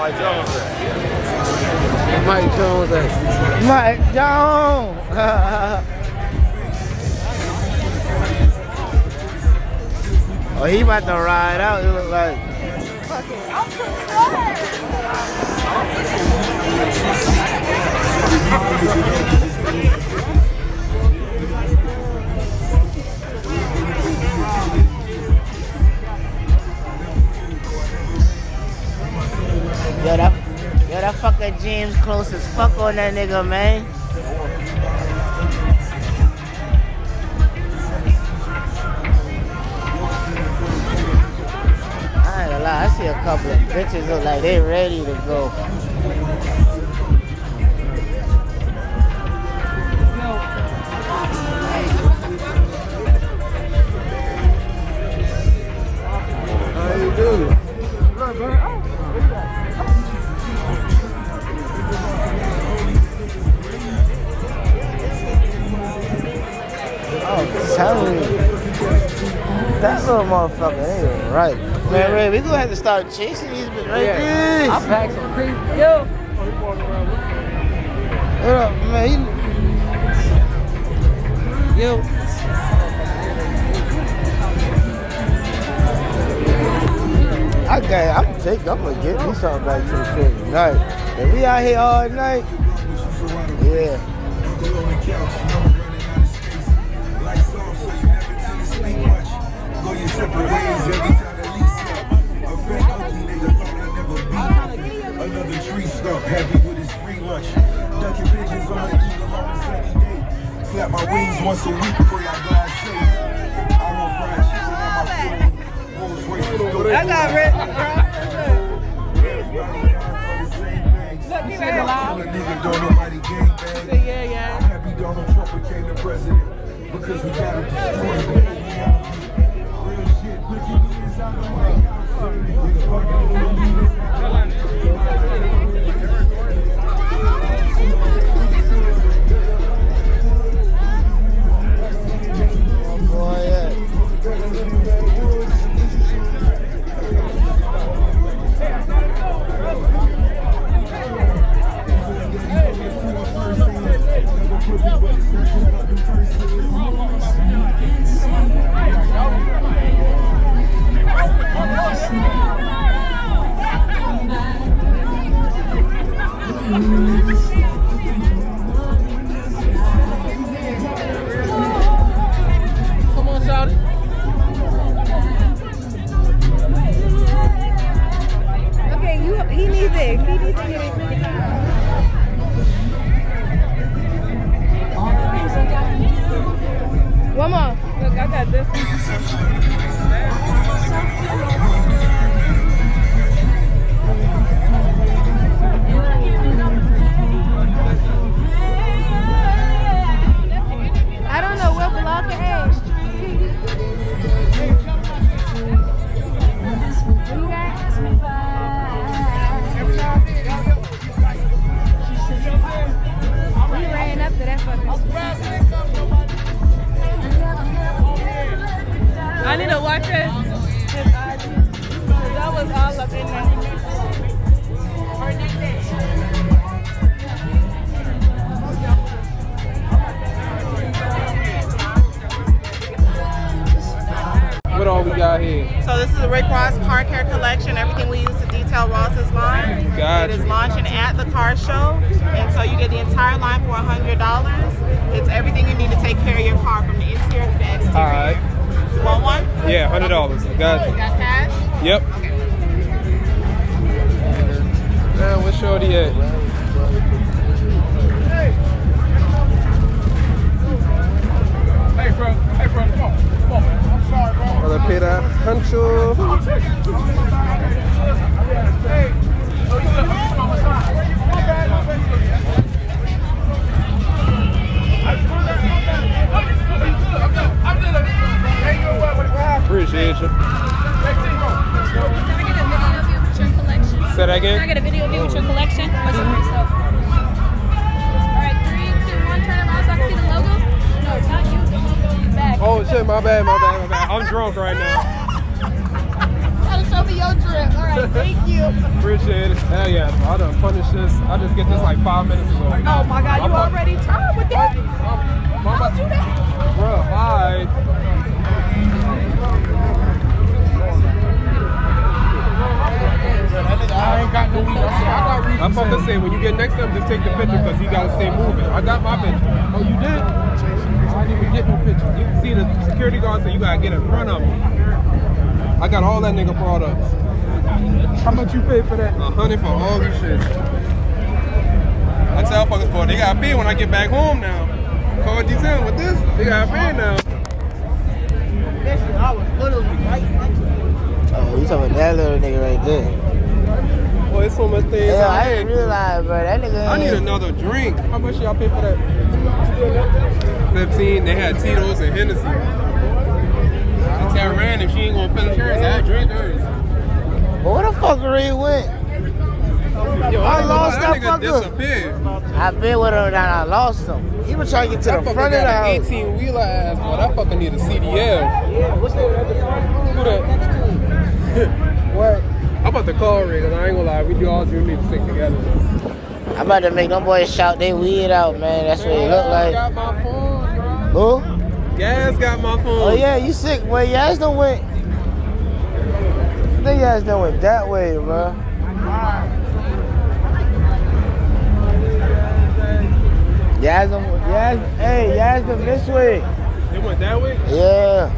[SPEAKER 1] Mike Jones at?
[SPEAKER 2] Mike Jones at? Mike Jones! oh, he about to ride out, it look like. I'm Yo, that, yo, that fucking James close as fuck on that nigga, man. I ain't gonna lie, I see a couple of bitches look like they ready to go. Gonna have to start chasing these bitches right there.
[SPEAKER 1] I'll pack some creep. Yo.
[SPEAKER 2] What up, man?
[SPEAKER 1] Yo.
[SPEAKER 2] I got. I'm take. I'm gonna get me something back to the crib tonight. If we out here all night, yeah.
[SPEAKER 3] Tree stump, happy with his free lunch. Ducking pigeons on an eagle on a sunny day. Flap my wings once a week before y'all glide safe. I want fried chicken on my food. Rolls Royce,
[SPEAKER 7] I got red.
[SPEAKER 3] Look, he ready. Tell a nigga don't nobody gang bang.
[SPEAKER 7] Yeah, yeah.
[SPEAKER 3] I'm happy Donald Trump became the president because we gotta destroy
[SPEAKER 22] the
[SPEAKER 1] my bad, my bad, my bad. I'm drunk right now.
[SPEAKER 22] Gotta show me your drip. Alright.
[SPEAKER 23] thank you.
[SPEAKER 1] Appreciate it. Hell yeah. I done punished this. I just get this like five minutes ago.
[SPEAKER 23] Oh my God, you already turned with that?
[SPEAKER 1] Don't do that. Bro, alright.
[SPEAKER 11] I ain't got no weed. I said, I got weed.
[SPEAKER 1] I'm about to say, when you get next time, just take the picture because he got to stay moving. I got my picture. Oh, you did? I didn't even get no picture. You can see the security guard said you got to get in front of him. I got all that nigga products.
[SPEAKER 11] How much you pay for that?
[SPEAKER 1] A hundred for all these shits. I tell fuckers, boy, they got to pay when I get back home now. Call D10 with this, they got to pay now.
[SPEAKER 16] I was literally right next to him.
[SPEAKER 2] Oh, you talking about that little nigga right there?
[SPEAKER 1] Boy, it's so much things.
[SPEAKER 2] Yeah,
[SPEAKER 1] out
[SPEAKER 2] I didn't realize, bro. That nigga.
[SPEAKER 1] I need another drink. How much y'all pay for that? 15. They had Tito's and Hennessy. I tell Rand if she ain't gonna finish hers, I drink hers.
[SPEAKER 2] But where the fuck Reed went?
[SPEAKER 1] Yo,
[SPEAKER 2] I
[SPEAKER 1] that
[SPEAKER 2] lost that
[SPEAKER 1] that nigga
[SPEAKER 2] fucker.
[SPEAKER 1] disappeared.
[SPEAKER 2] I been with him and I lost him. He was trying to get to the front of the house.
[SPEAKER 1] 18 wheeler ass, boy. That fucker need a CDL.
[SPEAKER 16] Yeah, what's that
[SPEAKER 1] Who that?
[SPEAKER 11] What?
[SPEAKER 1] I'm about to call Ray, cause I ain't gonna lie, we do all do need to stick together.
[SPEAKER 2] I'm about to make them boys shout they weed out, man. That's what it look like.
[SPEAKER 1] Got my phone, bro.
[SPEAKER 2] Who?
[SPEAKER 1] Gas got my phone.
[SPEAKER 2] Oh yeah, you sick, boy. Yas done went. I think Yas done went that way, bro. Yas done, Yas, hey, Yas done this way.
[SPEAKER 1] They went that way?
[SPEAKER 2] Yeah.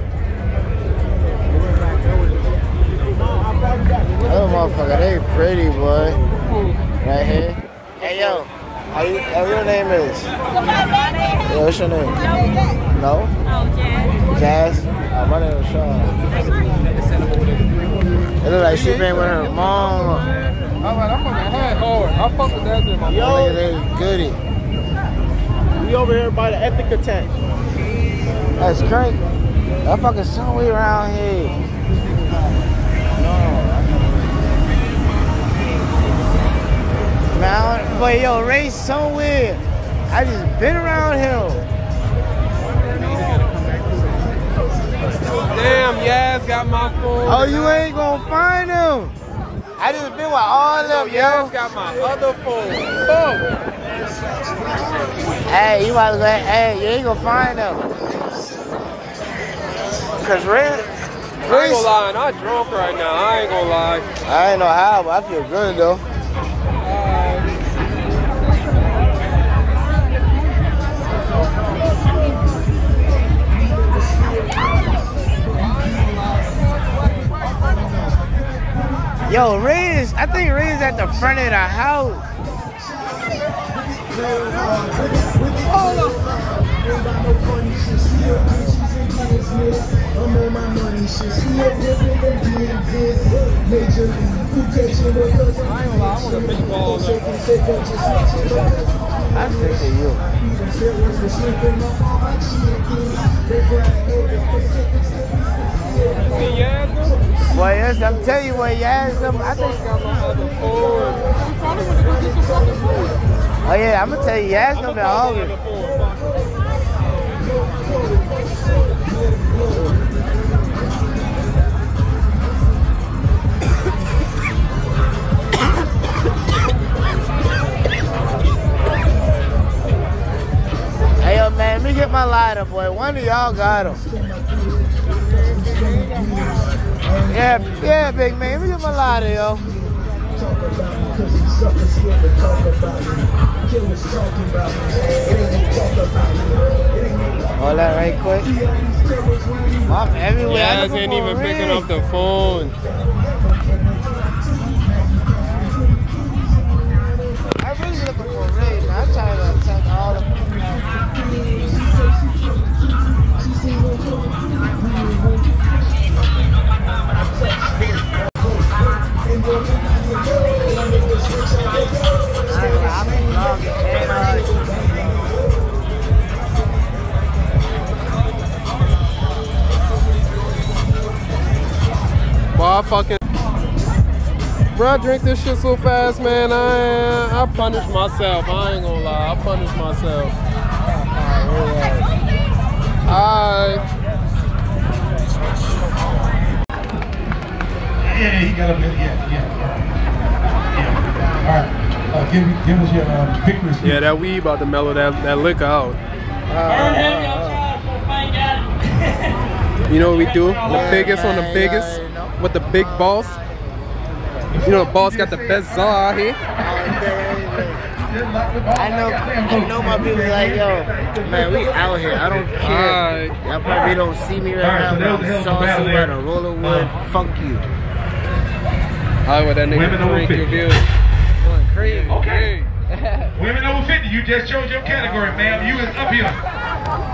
[SPEAKER 2] Oh motherfucker, they pretty, boy. Right here. Hey yo, how you, how your name is? Yeah, what's your name? No? Oh, Jazz? Oh, my name is Sean. It look like she been with her mom.
[SPEAKER 1] Alright, I'm fucking had hard. I fuck with that shit, my
[SPEAKER 2] Yo,
[SPEAKER 1] boy.
[SPEAKER 2] look at this goody.
[SPEAKER 16] We over here by the Epic Attack.
[SPEAKER 2] That's great. That fucking somewhere around here. But yo, Ray's so weird. I just been around him.
[SPEAKER 1] Damn, Yaz got my phone.
[SPEAKER 2] Oh, you ain't gonna find him. I just been with all of them,
[SPEAKER 1] Yaz
[SPEAKER 2] yo.
[SPEAKER 1] got my other phone. Fuck.
[SPEAKER 2] Hey, you might as well, hey, you ain't gonna find him. Cause Ray,
[SPEAKER 1] I ain't gonna lie, I'm drunk right now. I ain't gonna lie.
[SPEAKER 2] I ain't know how, but I feel good though. Yo, Ray is, I think Ray is at the front of the house. I think to you.
[SPEAKER 1] See though?
[SPEAKER 2] Boy, yes, I'm telling you, yes, I'm, I think. Oh yeah, I'm gonna tell you, hungry.
[SPEAKER 1] other phone.
[SPEAKER 2] Hey yo, man, let me get my lighter, boy. One of y'all got him. Yeah, yeah, big man. Me get my lighter, yo. Hold that right quick. I'm everywhere.
[SPEAKER 1] Yaz ain't even
[SPEAKER 2] a
[SPEAKER 1] picking up the phone. Boy, I fucking. Bro, I drink this shit so fast, man. I I punish myself. I ain't gonna lie. I punish myself. Alright.
[SPEAKER 11] Yeah, he got a there. Yeah, yeah.
[SPEAKER 3] right, uh, give, give us your uh, victory.
[SPEAKER 1] Yeah, that weed about to mellow that, that liquor out. You know what we do? The biggest on the biggest with the big boss. You know the boss got the best czar out here.
[SPEAKER 2] I know, I know my people like, yo, man, we out here. I don't care. Y'all probably don't see me right now, but I'm saucy by the roller wood. Fuck you.
[SPEAKER 1] Alright, what that nigga
[SPEAKER 5] Women over
[SPEAKER 1] drink
[SPEAKER 5] 50.
[SPEAKER 1] reveal.
[SPEAKER 2] Going crazy.
[SPEAKER 5] Okay. Women over 50, you just chose your category, ma'am. You is up here.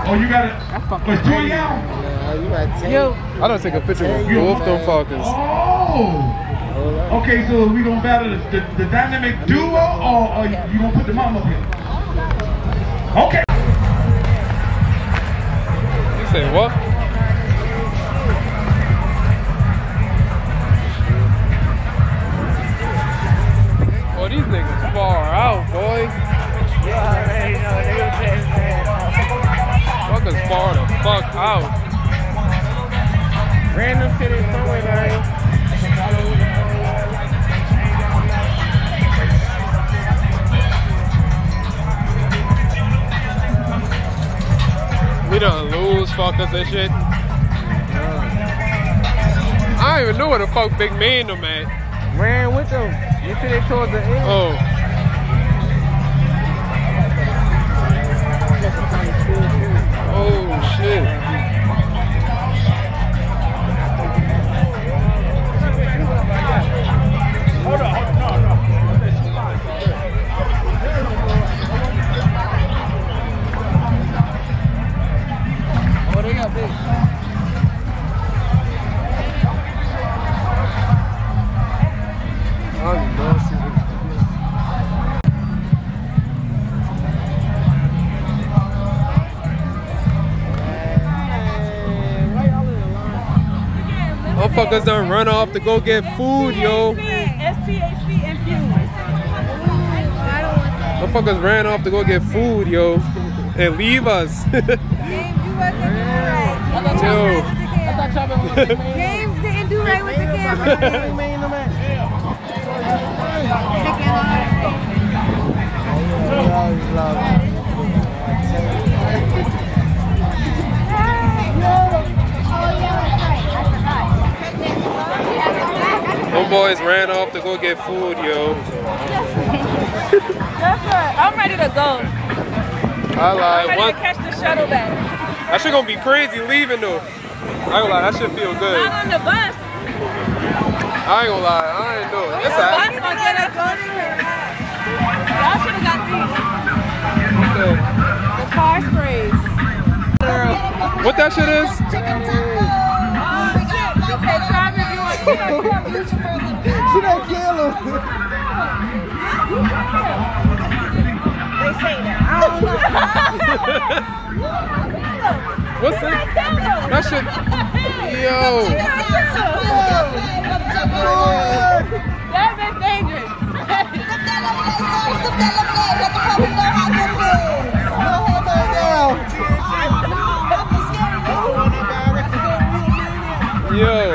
[SPEAKER 5] Oh, you got it. Was two of y'all?
[SPEAKER 1] Yo, I don't take a picture with you, both them Falcons.
[SPEAKER 5] Oh. Okay, so we gonna battle the, the, the dynamic duo, or, or you gonna put the mom up here? Okay.
[SPEAKER 1] You say what? Oh, these niggas far out, boy. Fuckers far the fuck out.
[SPEAKER 16] Random shit is somewhere, guys.
[SPEAKER 1] We done lose fuckers and shit. I don't even know where the fuck Big Man them at.
[SPEAKER 16] Ran with them. You see they towards the end.
[SPEAKER 1] Oh. Oh shit. Motherfuckers done run off to go get food, yo. Motherfuckers ran off to go get food, yo. And leave us. yo.
[SPEAKER 22] James didn't do right with the camera.
[SPEAKER 1] Them boys ran off to go get food, yo.
[SPEAKER 7] That's right. I'm ready to go.
[SPEAKER 1] I
[SPEAKER 7] I'm ready
[SPEAKER 1] One,
[SPEAKER 7] to catch the shuttle back.
[SPEAKER 1] that shit gonna be crazy leaving though. I ain't gonna lie, that shit feel good.
[SPEAKER 7] Not on the bus.
[SPEAKER 1] I ain't gonna lie, I ain't know. It's
[SPEAKER 7] The bus gonna get us going. Y'all should have got these. The car sprays.
[SPEAKER 1] What that shit is?
[SPEAKER 7] Okay, try me if you want
[SPEAKER 16] She don't kill him.
[SPEAKER 1] What's that? That shit. Yo.
[SPEAKER 7] That is dangerous.
[SPEAKER 1] Yo.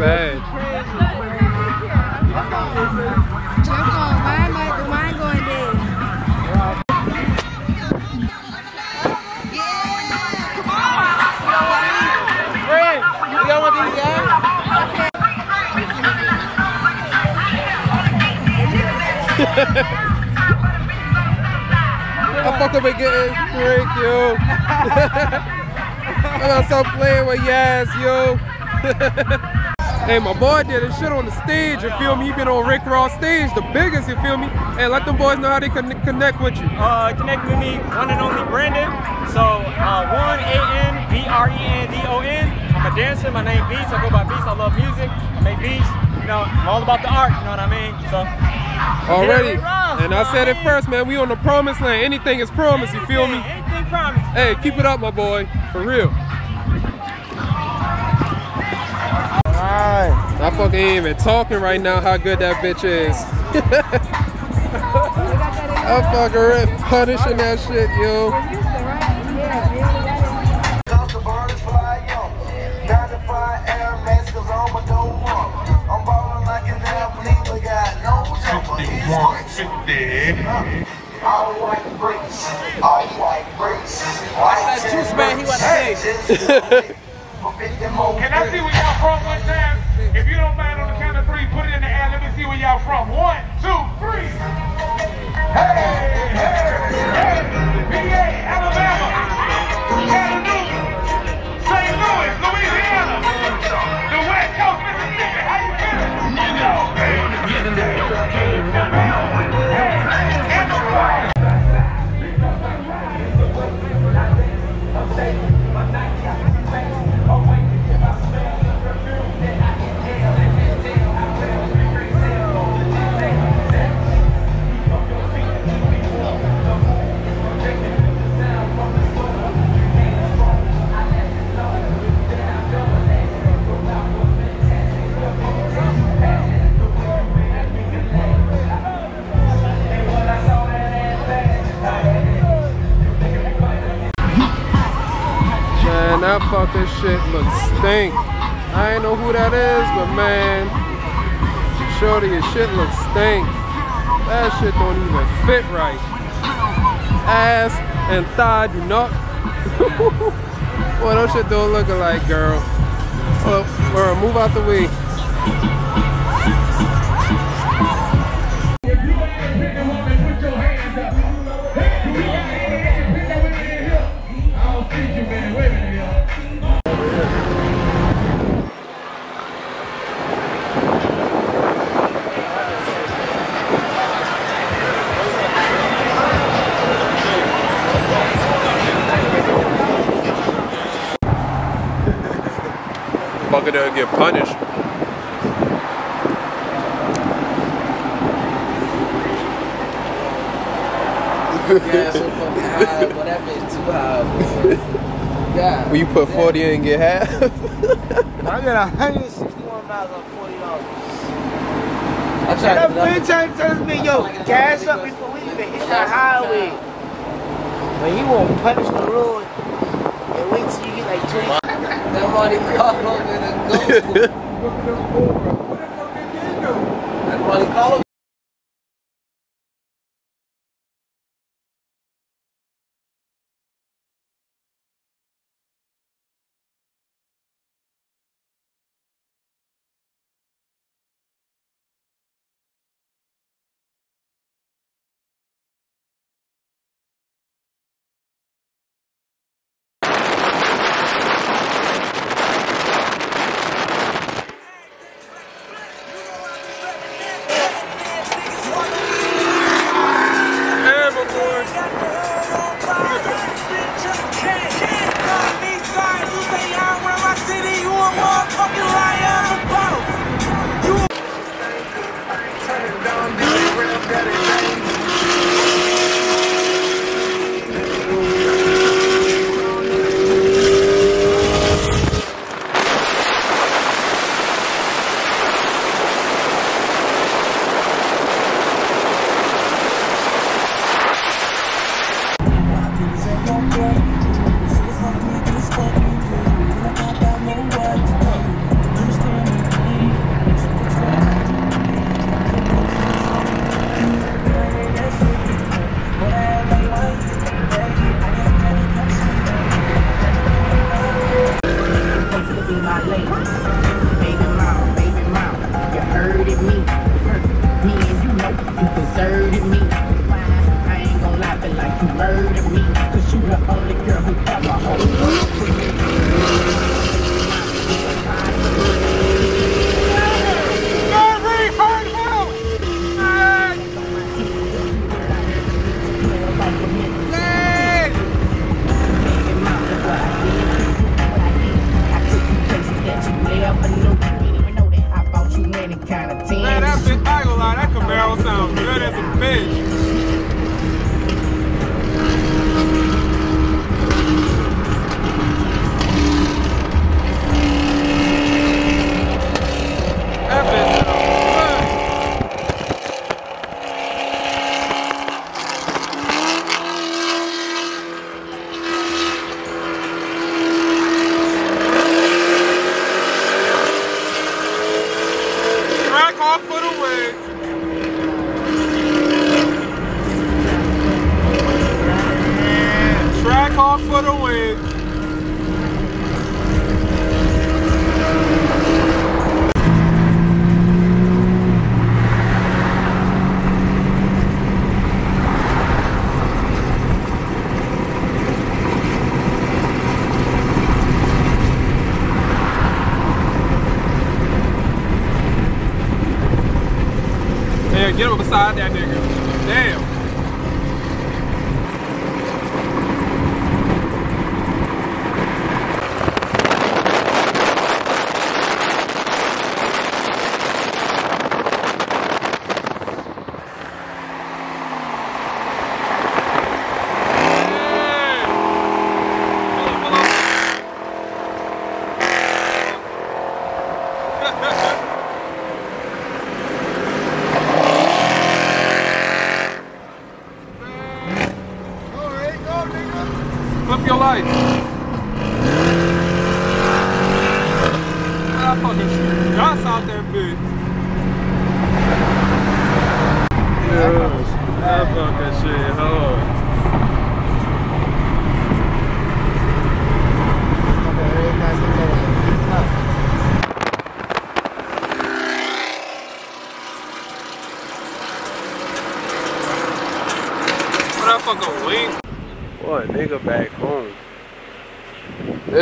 [SPEAKER 1] Sad.
[SPEAKER 22] Mine might, mine going dead.
[SPEAKER 1] I fuck up and getting break, yo. I gotta stop playing with yes, yo. hey, my boy did his shit on the stage, you feel me? He been on Rick Ross stage, the biggest, you feel me? Hey, let them boys know how they can connect with you.
[SPEAKER 15] Uh, connect with me, one and only Brandon. So, uh, one A N B R E N D O N. I'm a dancer. My name Beats. I go by Beats. I love music. I make beats. You know, I'm all about the art. You know what I mean? So.
[SPEAKER 1] Already. And I said it first, man. We on the promised land. Anything is promised, you feel me?
[SPEAKER 15] Anything promised.
[SPEAKER 1] Hey, keep it up, my boy. For real.
[SPEAKER 16] Alright.
[SPEAKER 1] I fucking ain't even talking right now how good that bitch is. I'm fucking punishing that shit, yo.
[SPEAKER 17] All white bricks, all white bricks.
[SPEAKER 3] That juice man, he want to say.
[SPEAKER 17] From. One,
[SPEAKER 1] stink. I ain't know who that is, but man, shorty, your shit looks stink. That shit don't even fit right. Ass and thigh do not. Boy, those shit don't look alike, girl. Girl, move out the way. Get punished.
[SPEAKER 16] Yeah, so fucking high, but that bitch too high, boy. Yeah.
[SPEAKER 1] When you put 40 in and get half.
[SPEAKER 16] I got 161 miles on forty dollars. I tried
[SPEAKER 2] That
[SPEAKER 16] to
[SPEAKER 2] bitch ain't telling me, yo, gas up before we even hit the highway. But he won't punish the road and wait till you get like 20.
[SPEAKER 16] That money call over the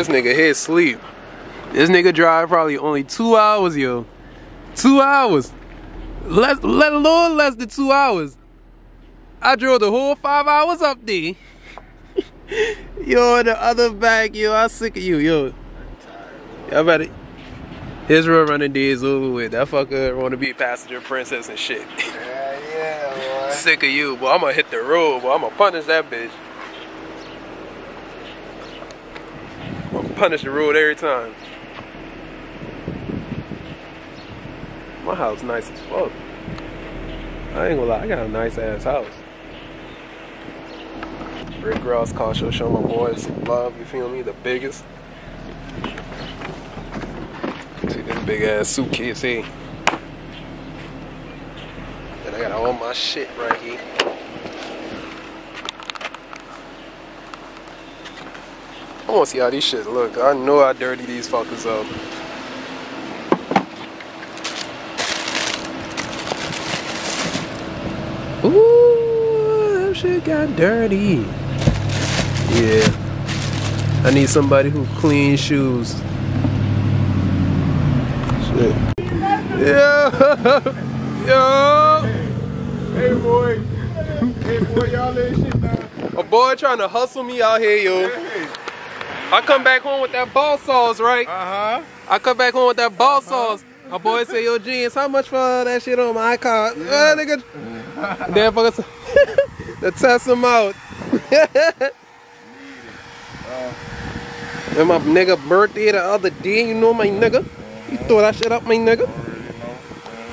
[SPEAKER 1] This nigga here sleep. This nigga drive probably only two hours, yo. Two hours. Less, let alone less than two hours. I drove the whole five hours up there. yo, the other back, yo, I'm sick of you, yo. Y'all better. His real running days over with. That fucker wanna be passenger princess and shit.
[SPEAKER 2] Yeah, yeah, boy.
[SPEAKER 1] Sick of you, boy. I'm gonna hit the road, boy. I'm gonna punish that bitch. I'm gonna punish the road every time. My house nice as fuck. I ain't gonna lie, I got a nice ass house. Rick Ross show, show my boys some love, you feel me? The biggest. See this big ass suitcase here. And I got all my shit right here. I wanna see how these shit look. I know how dirty these fuckers are. Ooh, that shit got dirty. Yeah. I need somebody who cleans shoes. Shit. Yeah. Yo.
[SPEAKER 11] Hey boy. Hey boy, y'all let shit down.
[SPEAKER 1] A boy trying to hustle me out here, yo. I come back home with that ball sauce, right?
[SPEAKER 11] Uh-huh.
[SPEAKER 1] I come back home with that ball sauce. My boy say, yo, jeans, how much for that shit on my car? Uh, nigga. Damn fucker. to test them out. and my nigga birthday the other day, you know my nigga. You throw that shit up, my nigga.